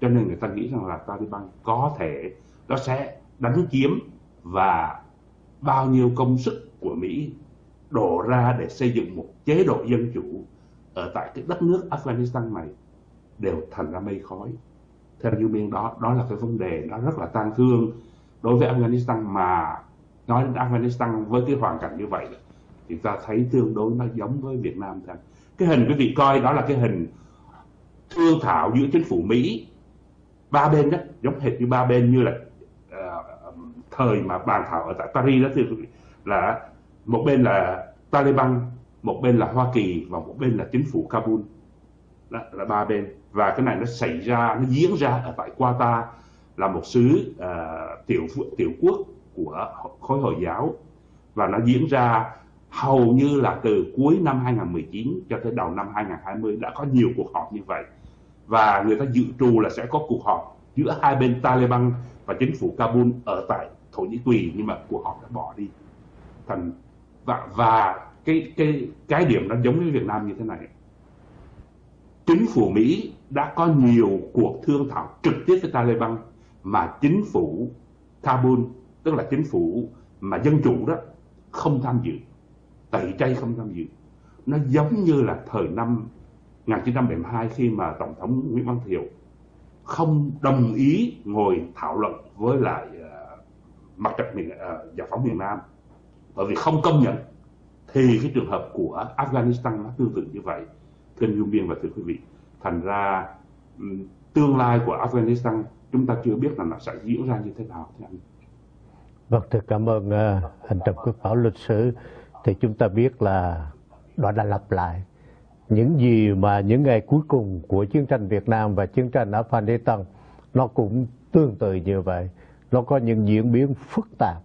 Cho nên người ta nghĩ rằng là Taliban có thể nó sẽ đánh chiếm và bao nhiêu công sức của Mỹ đổ ra để xây dựng một chế độ dân chủ ở tại cái đất nước Afghanistan này đều thành ra mây khói. Theo như biên đó đó là cái vấn đề nó rất là tang thương đối với Afghanistan mà nói đến Afghanistan với cái hoàn cảnh như vậy thì ta thấy tương đối nó giống với Việt Nam thôi. Cái hình quý vị coi đó là cái hình thương thảo giữa chính phủ Mỹ ba bên đó giống hệt như ba bên như là uh, thời mà bàn thảo ở tại Paris đó thì là một bên là Taliban một bên là Hoa Kỳ và một bên là chính phủ Kabul. Đó là ba bên. Và cái này nó xảy ra nó diễn ra ở tại Qatar là một xứ uh, tiểu tiểu quốc của khối hồi giáo. Và nó diễn ra hầu như là từ cuối năm 2019 cho tới đầu năm 2020 đã có nhiều cuộc họp như vậy. Và người ta dự trù là sẽ có cuộc họp giữa hai bên Taliban và chính phủ Kabul ở tại Thổ Nhĩ Kỳ, nhưng mà cuộc họp đã bỏ đi. Thành và và cái cái cái điểm nó giống với Việt Nam như thế này. Chính phủ Mỹ đã có nhiều cuộc thương thảo trực tiếp với Taliban mà chính phủ Kabul tức là chính phủ mà dân chủ đó không tham dự tẩy chay không tham dự. Nó giống như là thời năm 1972 khi mà tổng thống Nguyễn Văn Thiệu không đồng ý ngồi thảo luận với lại uh, mặt trận miền uh, giải phóng miền Nam. Bởi vì không công nhận thì cái trường hợp của Afghanistan nó tương tự như vậy. Thưa anh Dung Biên và thưa quý vị thành ra tương lai của Afghanistan chúng ta chưa biết là nó sẽ diễn ra như thế nào thưa anh. Vâng, thưa cảm ơn ờ, uh, anh Trần Quốc Bảo lịch sử. Thì chúng ta biết là đó đã lặp lại những gì mà những ngày cuối cùng của chiến tranh Việt Nam và chiến tranh ở Afghanistan nó cũng tương tự như vậy. Nó có những diễn biến phức tạp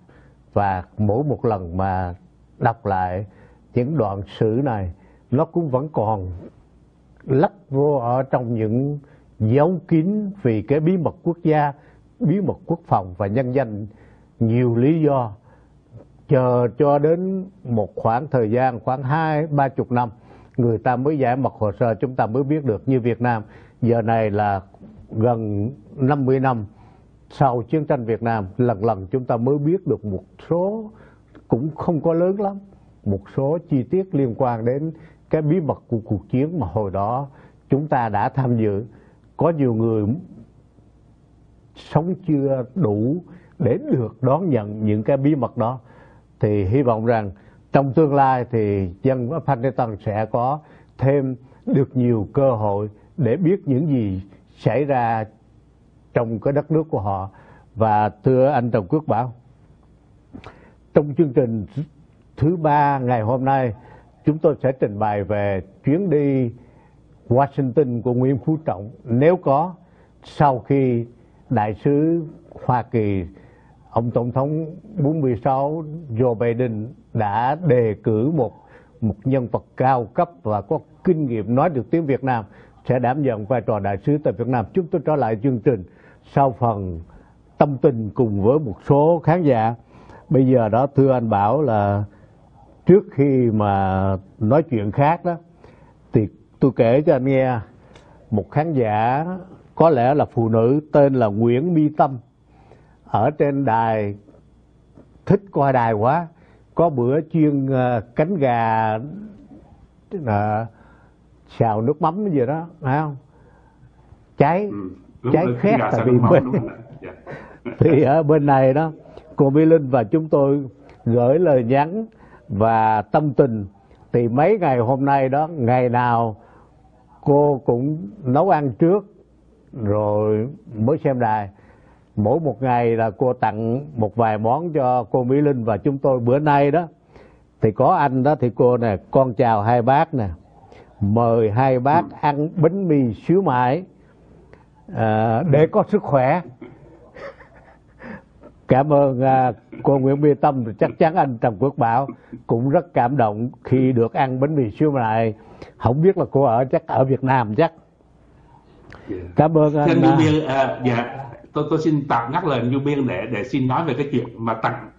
và mỗi một lần mà đọc lại những đoạn sử này nó cũng vẫn còn lắc vô ở trong những dấu kín vì cái bí mật quốc gia, bí mật quốc phòng và nhân danh nhiều lý do. Chờ cho đến một khoảng thời gian, khoảng hai, ba chục năm, người ta mới giải mật hồ sơ, chúng ta mới biết được như Việt Nam. Giờ này là gần 50 năm sau chiến tranh Việt Nam, lần lần chúng ta mới biết được một số, cũng không có lớn lắm, một số chi tiết liên quan đến cái bí mật của cuộc chiến mà hồi đó chúng ta đã tham dự. Có nhiều người sống chưa đủ để được đón nhận những cái bí mật đó. Thì hy vọng rằng trong tương lai thì dân Pakistan sẽ có thêm được nhiều cơ hội để biết những gì xảy ra trong cái đất nước của họ. Và thưa anh Trần Quốc Bảo, trong chương trình thứ ba ngày hôm nay, chúng tôi sẽ trình bày về chuyến đi Washington của Nguyễn Phú Trọng. Nếu có, sau khi đại sứ Hoa Kỳ ông tổng thống 46 Joe Biden đã đề cử một một nhân vật cao cấp và có kinh nghiệm nói được tiếng Việt Nam, sẽ đảm nhận vai trò đại sứ tại Việt Nam. Chúng tôi trở lại chương trình sau phần tâm tình cùng với một số khán giả. Bây giờ đó, thưa anh Bảo, là trước khi mà nói chuyện khác đó, thì tôi kể cho anh nghe một khán giả, có lẽ là phụ nữ tên là Nguyễn My Tâm ở trên đài thích coi đài quá. Có bữa chuyên uh, cánh gà uh, xào nước mắm gì đó phải không? Cháy ừ, cháy khét tại vì mình (laughs) yeah. thì ở bên này đó cô Mỹ Linh và chúng tôi gửi lời nhắn và tâm tình. Thì mấy ngày hôm nay đó ngày nào cô cũng nấu ăn trước rồi mới xem đài mỗi một ngày là cô tặng một vài món cho cô Mỹ Linh và chúng tôi bữa nay đó. Thì có anh đó thì cô nè con chào hai bác nè. Mời hai bác ăn bánh mì xíu mại à, để có sức khỏe. Cảm ơn à, cô Nguyễn Bia Tâm. Chắc chắn anh Trần Quốc Bảo cũng rất cảm động khi được ăn bánh mì xíu mại. Không biết là cô ở chắc ở Việt Nam chắc. Yeah. cảm ơn anh à. À, dạ, tôi tôi xin tạm nhắc lời Như Biên để để xin nói về cái chuyện mà tặng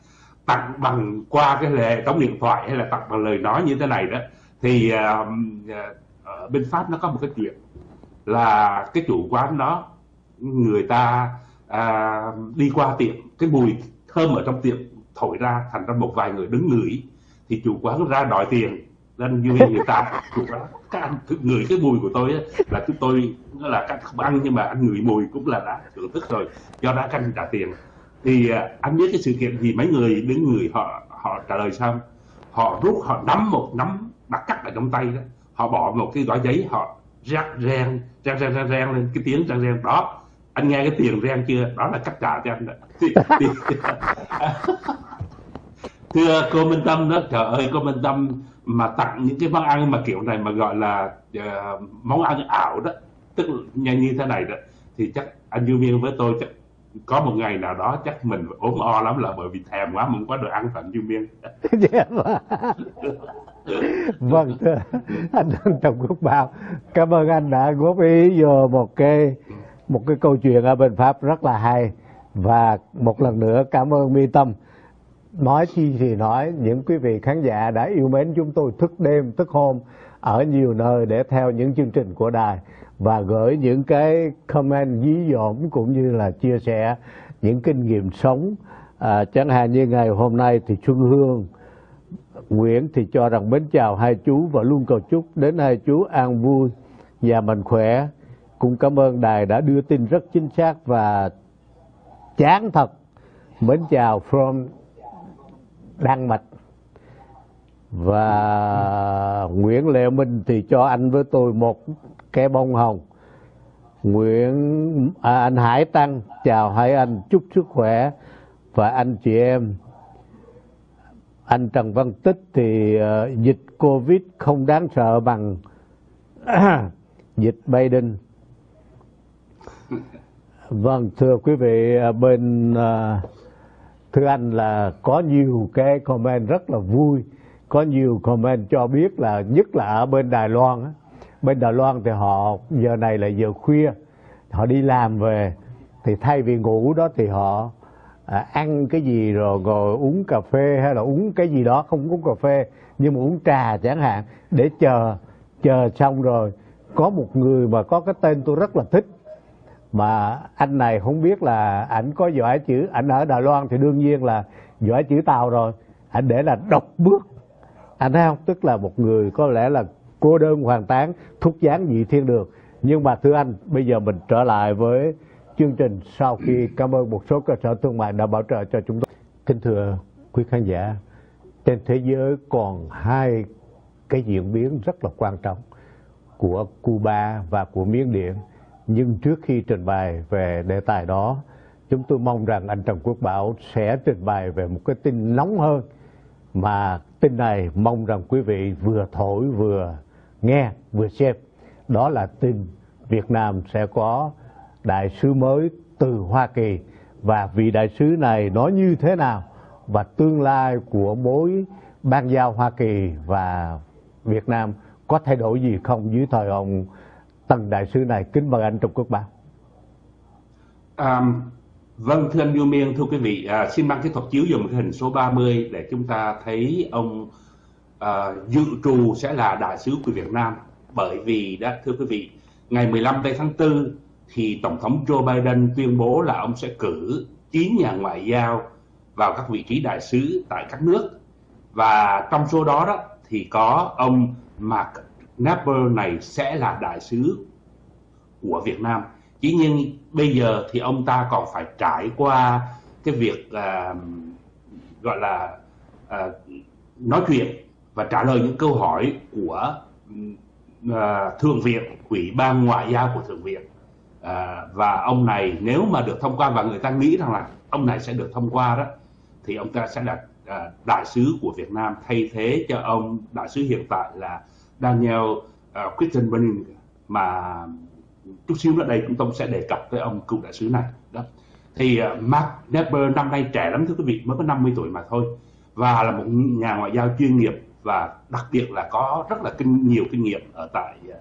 tặng bằng qua cái hệ thống điện thoại hay là tặng bằng lời nói như thế này đó. Thì uh, ở bên Pháp nó có một cái chuyện là cái chủ quán đó người ta uh, đi qua tiệm cái mùi thơm ở trong tiệm thổi ra thành ra một vài người đứng ngửi. Thì chủ quán ra đòi tiền nên như người ta chủ quán các anh cứ cái mùi của tôi á, là chúng tôi nó là các không ăn nhưng mà anh ngửi mùi cũng là đã thưởng thức rồi. Do đã canh trả tiền. Thì à, anh biết cái sự kiện gì mấy người đứng người họ họ trả lời sao họ rút họ nắm một nắm đặt cắt ở trong tay đó. Họ bỏ một cái gói giấy họ rắc rang rang rang rang rang lên cái tiếng rang rang đó anh nghe cái tiền rang chưa đó là cách trả cho anh đó. (laughs) Thì, thì, (laughs) thưa cô Minh Tâm đó trời ơi cô Minh Tâm mà tặng những cái món ăn mà kiểu này mà gọi là uh, món ăn ảo đó tức là như, thế này đó thì chắc anh Dương Miên với tôi chắc có một ngày nào đó chắc mình ốm o lắm là bởi vì thèm quá mình không có đồ ăn tận Dương Miên vâng. vâng thưa anh Trần Quốc Bảo cảm ơn anh đã góp ý vô một cái một cái câu chuyện ở bên Pháp rất là hay. Và một lần nữa cảm ơn Mi Tâm nói chi thì nói những quý vị khán giả đã yêu mến chúng tôi thức đêm thức hôm ở nhiều nơi để theo những chương trình của đài và gửi những cái comment dí dỏm cũng như là chia sẻ những kinh nghiệm sống à, chẳng hạn như ngày hôm nay thì Xuân Hương Nguyễn thì cho rằng mến chào hai chú và luôn cầu chúc đến hai chú an vui và mạnh khỏe. Cũng cảm ơn đài đã đưa tin rất chính xác và chán thật. Mến chào from Đan Mạch. Và Nguyễn Lệ Minh thì cho anh với tôi một cái bông hồng. Nguyễn à, anh Hải Tăng chào hai anh chúc sức khỏe và anh chị em anh Trần Văn Tích thì uh, dịch Covid không đáng sợ bằng (coughs) dịch Biden. Vâng, thưa quý vị, à, bên uh, thưa anh là có nhiều cái comment rất là vui, có nhiều comment cho biết là nhất là ở bên Đài Loan á. Bên Đài Loan thì họ giờ này là giờ khuya, họ đi làm về thì thay vì ngủ đó thì họ à, ăn cái gì rồi rồi uống cà phê hay là uống cái gì đó không uống cà phê nhưng mà uống trà chẳng hạn để chờ chờ xong rồi có một người mà có cái tên tôi rất là thích mà anh này không biết là ảnh có giỏi chữ. Ảnh ở Đài Loan thì đương nhiên là giỏi chữ Tàu rồi. Ảnh để là độc bước. Anh thấy không? Tức là một người có lẽ là cô đơn hoàn tán thúc gián dị thiên được nhưng mà thưa anh bây giờ mình trở lại với chương trình sau khi cảm ơn một số cơ sở thương mại đã bảo trợ cho chúng tôi. Kính thưa quý khán giả, trên thế giới còn hai cái diễn biến rất là quan trọng của Cuba và của Miến Điện. Nhưng trước khi trình bày về đề tài đó, chúng tôi mong rằng anh Trần Quốc Bảo sẽ trình bày về một cái tin nóng hơn. Mà tin này mong rằng quý vị vừa thổi vừa nghe vừa xem. Đó là tin Việt Nam sẽ có đại sứ mới từ Hoa Kỳ. Và vị đại sứ này nói như thế nào và tương lai của mối ban giao Hoa Kỳ và Việt Nam có thay đổi gì không? Dưới thời ông tần đại sứ này kính mời anh Trung Quốc Bảo. À, vâng thưa anh Du Miên, thưa quý vị, à, xin mang cái thuật chiếu dùng cái hình số 30 để chúng ta thấy ông à, dự trù sẽ là đại sứ của Việt Nam bởi vì đó thưa quý vị ngày 15 tây tháng 4 thì Tổng thống Joe Biden tuyên bố là ông sẽ cử 9 nhà ngoại giao vào các vị trí đại sứ tại các nước. Và trong số đó đó thì có ông Mark Napper này sẽ là đại sứ của Việt Nam. Chỉ nhưng bây giờ thì ông ta còn phải trải qua cái việc uh, gọi là uh, nói chuyện và trả lời những câu hỏi của uh, thượng viện ủy ban ngoại giao của thượng viện À, và ông này nếu mà được thông qua và người ta nghĩ rằng là ông này sẽ được thông qua đó thì ông ta sẽ là à, đại sứ của Việt Nam thay thế cho ông đại sứ hiện tại là Daniel uh, mà chút xíu nữa đây chúng tôi sẽ đề cập tới ông cựu đại sứ này đó. Thì uh, Mark Nepper năm nay trẻ lắm thưa quý vị mới có 50 tuổi mà thôi và là một nhà ngoại giao chuyên nghiệp và đặc biệt là có rất là kinh nhiều kinh nghiệm ở tại uh,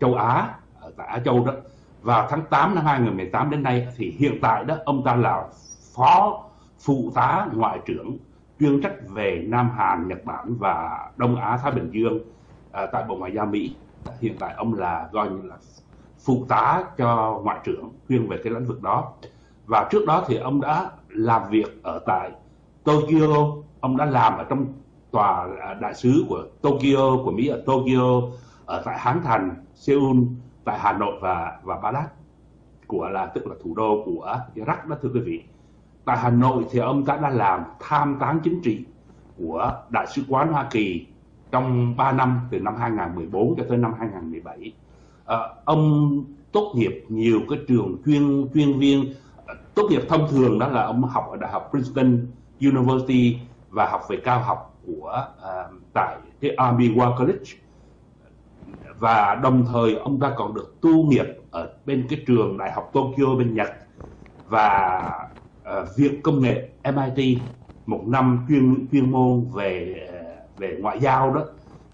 châu Á ở tại Á Châu đó. Vào tháng 8 năm 2018 đến nay thì hiện tại đó ông ta là phó phụ tá ngoại trưởng chuyên trách về Nam Hàn, Nhật Bản và Đông Á Thái Bình Dương à, tại Bộ Ngoại giao Mỹ. Hiện tại ông là coi như là phụ tá cho ngoại trưởng chuyên về cái lĩnh vực đó. Và trước đó thì ông đã làm việc ở tại Tokyo, ông đã làm ở trong tòa à, đại sứ của Tokyo của Mỹ ở Tokyo, ở tại Hán Thành, Seoul, tại Hà Nội và và Baghdad của là tức là thủ đô của Iraq đó thưa quý vị tại Hà Nội thì ông ta đã làm tham tán chính trị của Đại sứ quán Hoa Kỳ trong 3 năm từ năm 2014 cho tới năm 2017. À, ờ, ông tốt nghiệp nhiều cái trường chuyên chuyên viên. Ờ, tốt nghiệp thông thường đó là ông học ở Đại học Princeton University và học về cao học của uh, tại cái Army War College. Và đồng thời ông ta còn được tu nghiệp ở bên cái trường đại học Tokyo bên Nhật. Và uh, Viện Công nghệ MIT một năm chuyên chuyên môn về về ngoại giao đó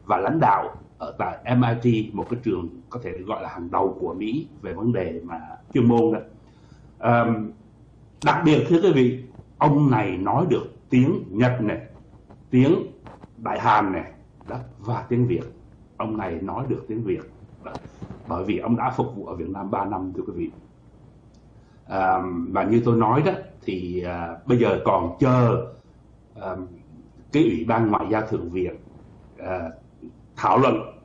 và lãnh đạo ở tại MIT một cái trường có thể gọi là hàng đầu của Mỹ về vấn đề mà chuyên môn đó. Um, đặc biệt thưa quý vị ông này nói được tiếng Nhật này tiếng Đại Hàn này đó và tiếng Việt ông này nói được tiếng Việt đó. bởi vì ông đã phục vụ ở Việt Nam 3 năm thưa quý vị um, và như tôi nói đó thì uh, bây giờ còn chờ um, cái ủy ban ngoại giao thượng viện uh, thảo luận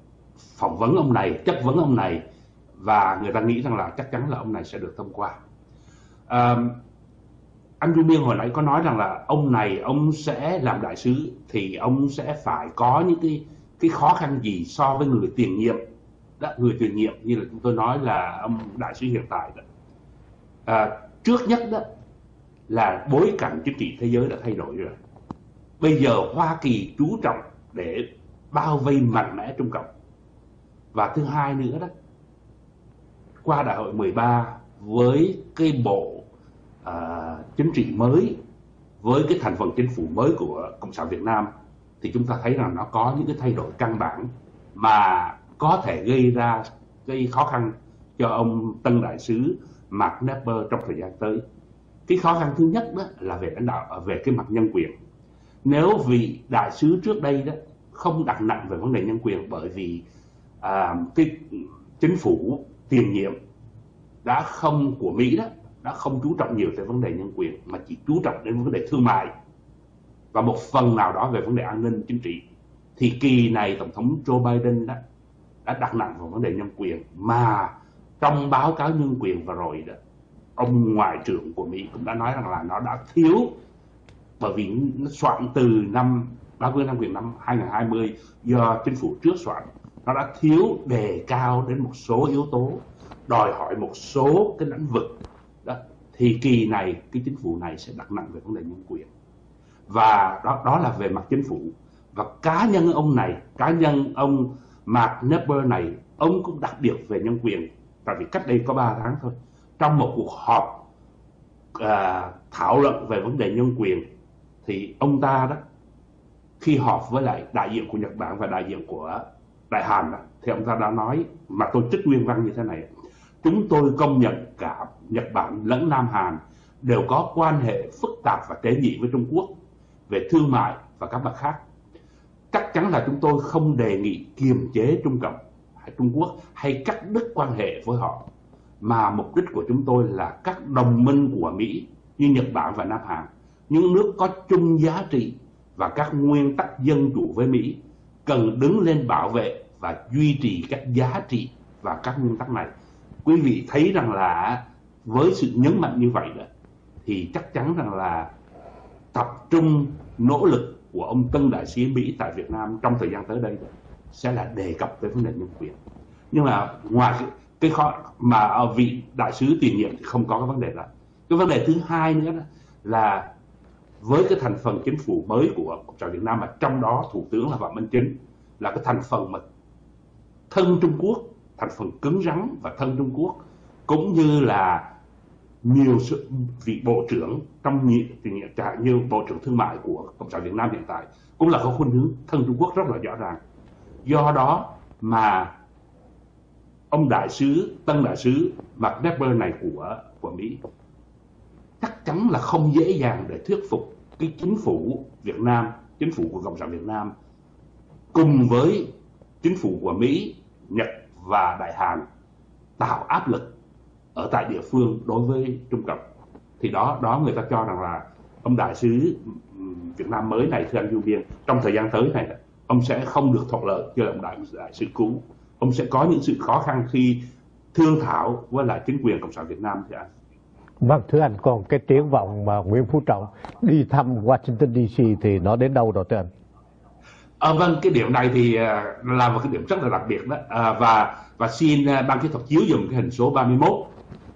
phỏng vấn ông này chất vấn ông này và người ta nghĩ rằng là chắc chắn là ông này sẽ được thông qua. Uh, anh Trung Biên hồi nãy có nói rằng là ông này ông sẽ làm đại sứ thì ông sẽ phải có những cái cái khó khăn gì so với người tiền nhiệm. Đó, người tiền nhiệm như là chúng tôi nói là ông đại sứ hiện tại đó. À, trước nhất đó là bối cảnh chính trị thế giới đã thay đổi rồi bây giờ Hoa Kỳ chú trọng để bao vây mạnh mẽ Trung Cộng và thứ hai nữa đó qua đại hội 13 với cái bộ uh, chính trị mới với cái thành phần chính phủ mới của Cộng sản Việt Nam thì chúng ta thấy rằng nó có những cái thay đổi căn bản mà có thể gây ra gây khó khăn cho ông tân đại sứ Mark Nepper trong thời gian tới. Cái khó khăn thứ nhất đó là về lãnh đạo về cái mặt nhân quyền. Nếu vị đại sứ trước đây đó không đặt nặng về vấn đề nhân quyền bởi vì à, cái chính phủ tiền nhiệm đã không của Mỹ đó đã không chú trọng nhiều tới vấn đề nhân quyền mà chỉ chú trọng đến vấn đề thương mại và một phần nào đó về vấn đề an ninh chính trị thì kỳ này tổng thống Joe Biden đó đã đặt nặng vào vấn đề nhân quyền mà trong báo cáo nhân quyền vừa rồi đó ông ngoại trưởng của Mỹ cũng đã nói rằng là nó đã thiếu bởi vì nó soạn từ năm báo cáo nhân quyền năm 2020 do chính phủ trước soạn. Nó đã thiếu đề cao đến một số yếu tố đòi hỏi một số cái lĩnh vực. Đó thì kỳ này cái chính phủ này sẽ đặt nặng về vấn đề nhân quyền. Và đó đó là về mặt chính phủ. Và cá nhân ông này cá nhân ông Mark Nepper này ông cũng đặc biệt về nhân quyền. Tại vì cách đây có 3 tháng thôi. Trong một cuộc họp à, thảo luận về vấn đề nhân quyền thì ông ta đó khi họp với lại đại diện của Nhật Bản và đại diện của Đại Hàn đó, thì ông ta đã nói mà tôi trích nguyên văn như thế này chúng tôi công nhận cả Nhật Bản lẫn Nam Hàn đều có quan hệ phức tạp và tế nhị với Trung Quốc về thương mại và các mặt khác. Chắc chắn là chúng tôi không đề nghị kiềm chế Trung Cộng hay Trung Quốc hay cắt đứt quan hệ với họ mà mục đích của chúng tôi là các đồng minh của Mỹ như Nhật Bản và Nam Hàn, những nước có chung giá trị và các nguyên tắc dân chủ với Mỹ cần đứng lên bảo vệ và duy trì các giá trị và các nguyên tắc này. Quý vị thấy rằng là với sự nhấn mạnh như vậy đó thì chắc chắn rằng là tập trung nỗ lực của ông Tân đại sứ Mỹ tại Việt Nam trong thời gian tới đây đó, sẽ là đề cập tới vấn đề nhân quyền. Nhưng mà ngoài cái, cái khó mà vị đại sứ tiền nhiệm thì không có cái vấn đề đó. Cái vấn đề thứ hai nữa đó là với cái thành phần chính phủ mới của Cộng sản Việt Nam mà trong đó thủ tướng là Phạm Minh Chính, là cái thành phần mà thân Trung Quốc, thành phần cứng rắn và thân Trung Quốc, cũng như là nhiều sự, vị bộ trưởng trong nhiệm như bộ trưởng thương mại của cộng sản Việt Nam hiện tại, cũng là có khuynh hướng thân Trung Quốc rất là rõ ràng. Do đó mà ông đại sứ, tân đại sứ Mark Nepper này của của Mỹ, chắc chắn là không dễ dàng để thuyết phục cái chính phủ Việt Nam chính phủ của cộng sản Việt Nam cùng với chính phủ của Mỹ Nhật và Đại Hàn tạo áp lực ở tại địa phương đối với Trung Cộng. Thì đó đó người ta cho rằng là ông đại sứ Việt Nam mới này thưa anh Du Biên trong thời gian tới này ông sẽ không được thuận lợi như là ông đại, đại sứ cũ. Ông sẽ có những sự khó khăn khi thương thảo với lại chính quyền cộng sản Việt Nam thì anh Vâng, thưa anh, còn cái tiếng vọng mà Nguyễn Phú Trọng đi thăm Washington DC thì nó đến đâu rồi thưa anh? À, vâng, cái điểm này thì à, là một cái điểm rất là đặc biệt đó. À, và và xin à, ban kỹ thuật chiếu dùng cái hình số 31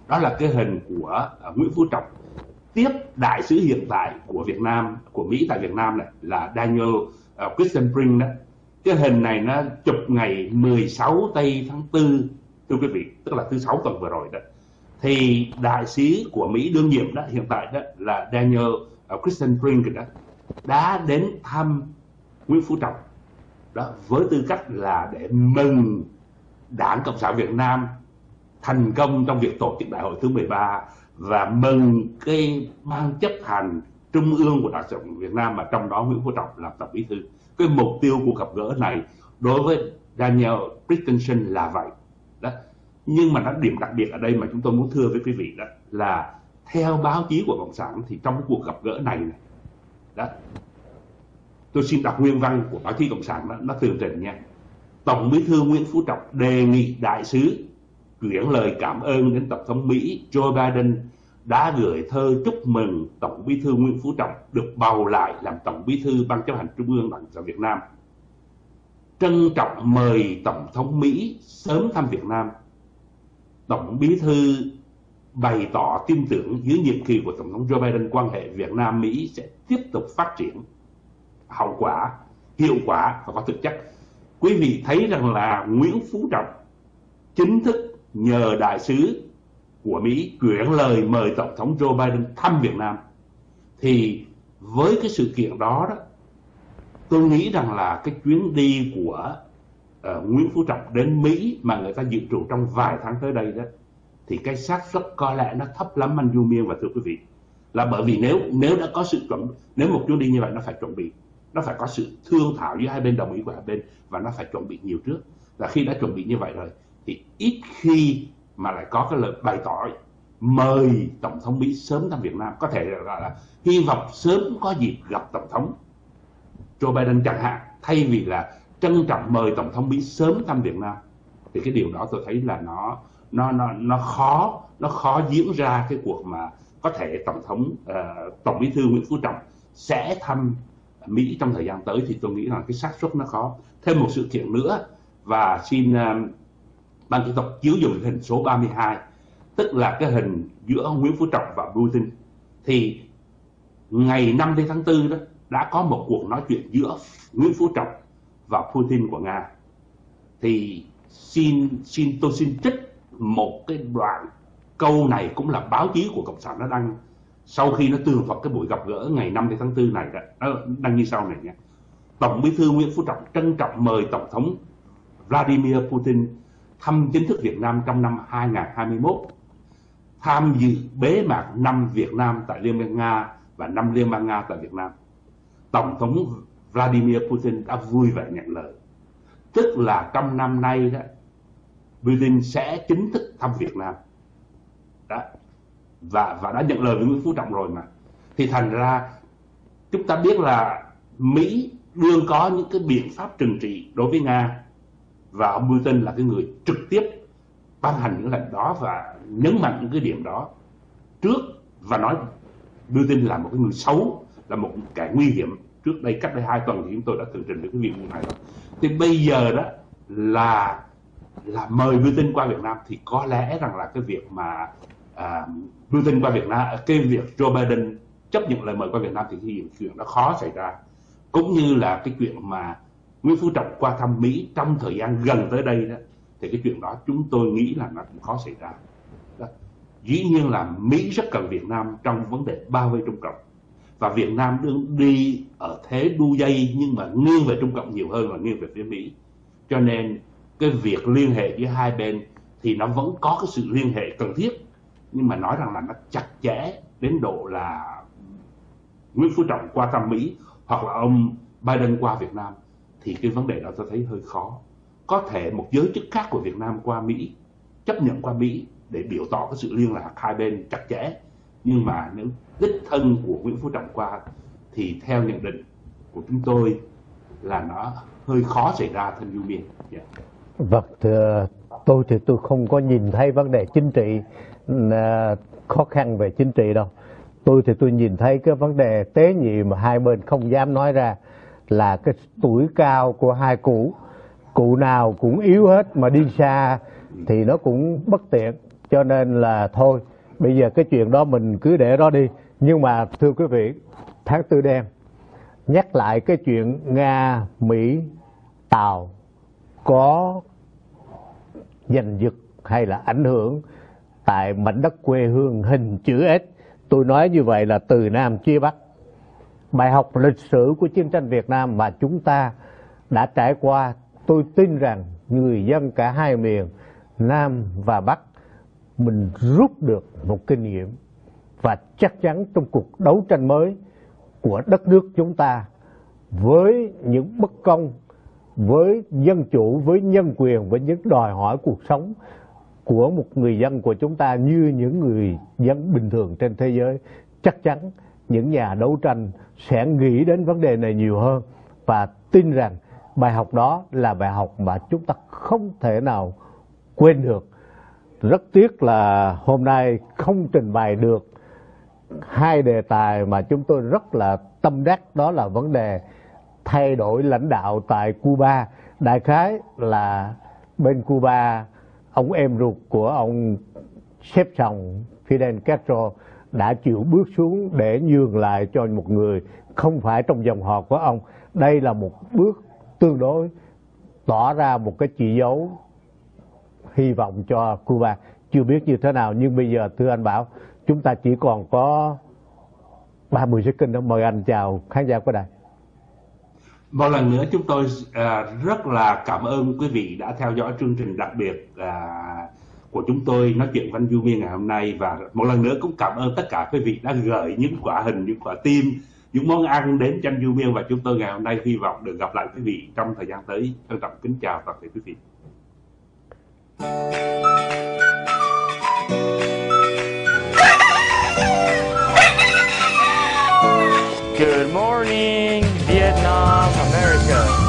đó là cái hình của à, Nguyễn Phú Trọng. Tiếp đại sứ hiện tại của Việt Nam của Mỹ tại Việt Nam này là Daniel uh, Christian Brink đó. Cái hình này nó chụp ngày 16 tây tháng 4 thưa quý vị tức là thứ sáu tuần vừa rồi đó thì đại sứ của Mỹ đương nhiệm đó hiện tại đó là Daniel uh, Christian Brink đó đã đến thăm Nguyễn Phú Trọng đó với tư cách là để mừng Đảng Cộng sản Việt Nam thành công trong việc tổ chức đại hội thứ 13 và mừng cái ban chấp hành trung ương của Đảng Cộng sản Việt Nam mà trong đó Nguyễn Phú Trọng làm tổng bí thư. Cái mục tiêu của gặp gỡ này đối với Daniel Christensen là vậy. Đó. Nhưng mà nó điểm đặc biệt ở đây mà chúng tôi muốn thưa với quý vị đó là theo báo chí của Cộng sản thì trong cái cuộc gặp gỡ này, này đó, tôi xin đọc nguyên văn của báo chí Cộng sản đó, nó tường trình nha. Tổng bí thư Nguyễn Phú Trọng đề nghị đại sứ chuyển lời cảm ơn đến Tổng thống Mỹ Joe Biden đã gửi thơ chúc mừng Tổng bí thư Nguyễn Phú Trọng được bầu lại làm Tổng bí thư Ban chấp hành Trung ương Đảng Cộng sản Việt Nam. Trân trọng mời Tổng thống Mỹ sớm thăm Việt Nam. Tổng bí thư bày tỏ tin tưởng dưới nhiệm kỳ của Tổng thống Joe Biden quan hệ Việt Nam-Mỹ sẽ tiếp tục phát triển hậu quả, hiệu quả và có thực chất. Quý vị thấy rằng là Nguyễn Phú Trọng chính thức nhờ đại sứ của Mỹ chuyển lời mời Tổng thống Joe Biden thăm Việt Nam thì với cái sự kiện đó đó tôi nghĩ rằng là cái chuyến đi của uh, Nguyễn Phú Trọng đến Mỹ mà người ta dự trù trong vài tháng tới đây đó thì cái xác suất có lẽ nó thấp lắm anh Du Miên và thưa quý vị. Là bởi vì nếu nếu đã có sự chuẩn nếu một chuyến đi như vậy nó phải chuẩn bị nó phải có sự thương thảo giữa hai bên đồng ý của hai bên và nó phải chuẩn bị nhiều trước. Và khi đã chuẩn bị như vậy rồi thì ít khi mà lại có cái lời bày tỏ mời tổng thống Mỹ sớm thăm Việt Nam. Có thể gọi là hy vọng sớm có dịp gặp tổng thống Joe Biden chẳng hạn thay vì là trân trọng mời tổng thống Mỹ sớm thăm Việt Nam. Thì cái điều đó tôi thấy là nó nó nó nó khó nó khó diễn ra cái cuộc mà có thể tổng thống uh, tổng bí thư Nguyễn Phú Trọng sẽ thăm Mỹ trong thời gian tới thì tôi nghĩ là cái xác suất nó khó. Thêm một sự kiện nữa và xin uh, ban kỹ thuật chiếu dùng hình số 32 tức là cái hình giữa Nguyễn Phú Trọng và Putin. Thì ngày 5 tháng 4 đó đã có một cuộc nói chuyện giữa Nguyễn Phú Trọng và Putin của Nga. Thì xin xin tôi xin trích một cái đoạn câu này cũng là báo chí của cộng sản nó đăng sau khi nó tường thuật cái buổi gặp gỡ ngày 5 tháng 4 này đó, nó đăng như sau này nhé. Tổng Bí thư Nguyễn Phú Trọng trân trọng mời Tổng thống Vladimir Putin thăm chính thức Việt Nam trong năm 2021, tham dự bế mạc năm Việt Nam tại Liên bang Nga và năm Liên bang Nga tại Việt Nam. Tổng thống Vladimir Putin đã vui vẻ nhận lời. Tức là trong năm nay đó, Putin sẽ chính thức thăm Việt Nam. Đó. Và và đã nhận lời với Nguyễn Phú Trọng rồi mà. Thì thành ra chúng ta biết là Mỹ đương có những cái biện pháp trừng trị đối với Nga và ông Putin là cái người trực tiếp ban hành những lệnh đó và nhấn mạnh những cái điểm đó trước và nói Putin là một cái người xấu là một kẻ nguy hiểm trước đây cách đây hai tuần thì chúng tôi đã tường trình được cái việc này rồi. Thì bây giờ đó là là mời Putin qua Việt Nam thì có lẽ rằng là cái việc mà à, Putin qua Việt Nam cái việc Joe Biden chấp nhận lời mời qua Việt Nam thì cái chuyện đó khó xảy ra. Cũng như là cái chuyện mà Nguyễn Phú Trọng qua thăm Mỹ trong thời gian gần tới đây đó thì cái chuyện đó chúng tôi nghĩ là nó cũng khó xảy ra. Đó. dĩ nhiên là Mỹ rất cần Việt Nam trong vấn đề bao vây Trung Cộng và Việt Nam đương đi ở thế đu dây nhưng mà nghiêng về Trung Cộng nhiều hơn là nghiêng về phía Mỹ. Cho nên cái việc liên hệ giữa hai bên thì nó vẫn có cái sự liên hệ cần thiết, nhưng mà nói rằng là nó chặt chẽ đến độ là Nguyễn Phú Trọng qua thăm Mỹ hoặc là ông Biden qua Việt Nam thì cái vấn đề đó tôi thấy hơi khó. Có thể một giới chức khác của Việt Nam qua Mỹ chấp nhận qua Mỹ để biểu tỏ cái sự liên lạc hai bên chặt chẽ nhưng mà nếu đích thân của Nguyễn Phú Trọng qua thì theo nhận định của chúng tôi là nó hơi khó xảy ra thân du biên. yeah. Dạ. vâng thưa, tôi thì tôi không có nhìn thấy vấn đề chính trị à, khó khăn về chính trị đâu tôi thì tôi nhìn thấy cái vấn đề tế nhị mà hai bên không dám nói ra là cái tuổi cao của hai cụ cụ nào cũng yếu hết mà đi xa thì nó cũng bất tiện cho nên là thôi bây giờ cái chuyện đó mình cứ để đó đi nhưng mà thưa quý vị tháng tư đen nhắc lại cái chuyện nga mỹ tàu có giành giật hay là ảnh hưởng tại mảnh đất quê hương hình chữ S. Tôi nói như vậy là từ Nam chia Bắc. Bài học lịch sử của chiến tranh Việt Nam mà chúng ta đã trải qua, tôi tin rằng người dân cả hai miền Nam và Bắc mình rút được một kinh nghiệm và chắc chắn trong cuộc đấu tranh mới của đất nước chúng ta với những bất công, với dân chủ, với nhân quyền, với những đòi hỏi cuộc sống của một người dân của chúng ta như những người dân bình thường trên thế giới, chắc chắn những nhà đấu tranh sẽ nghĩ đến vấn đề này nhiều hơn và tin rằng bài học đó là bài học mà chúng ta không thể nào quên được rất tiếc là hôm nay không trình bày được hai đề tài mà chúng tôi rất là tâm đắc. Đó là vấn đề thay đổi lãnh đạo tại Cuba. Đại khái là bên Cuba, ông em ruột của ông xếp chồng Fidel Castro đã chịu bước xuống để nhường lại cho một người không phải trong dòng họ của ông. Đây là một bước tương đối tỏ ra một cái chỉ dấu hy vọng cho Cuba. Chưa biết như thế nào nhưng bây giờ thưa anh Bảo chúng ta chỉ còn có 30 second đó mời anh chào khán giả của đài. Một lần nữa chúng tôi uh, rất là cảm ơn quý vị đã theo dõi chương trình đặc biệt uh, của chúng tôi nói chuyện Văn Du Miên ngày hôm nay. Và một lần nữa cũng cảm ơn tất cả quý vị đã gửi những quả hình, những quả tim, những món ăn đến Tranh Du Miên và chúng tôi ngày hôm nay hy vọng được gặp lại quý vị trong thời gian tới. Trân trọng kính chào toàn thể quý vị. Good morning, Vietnam, America.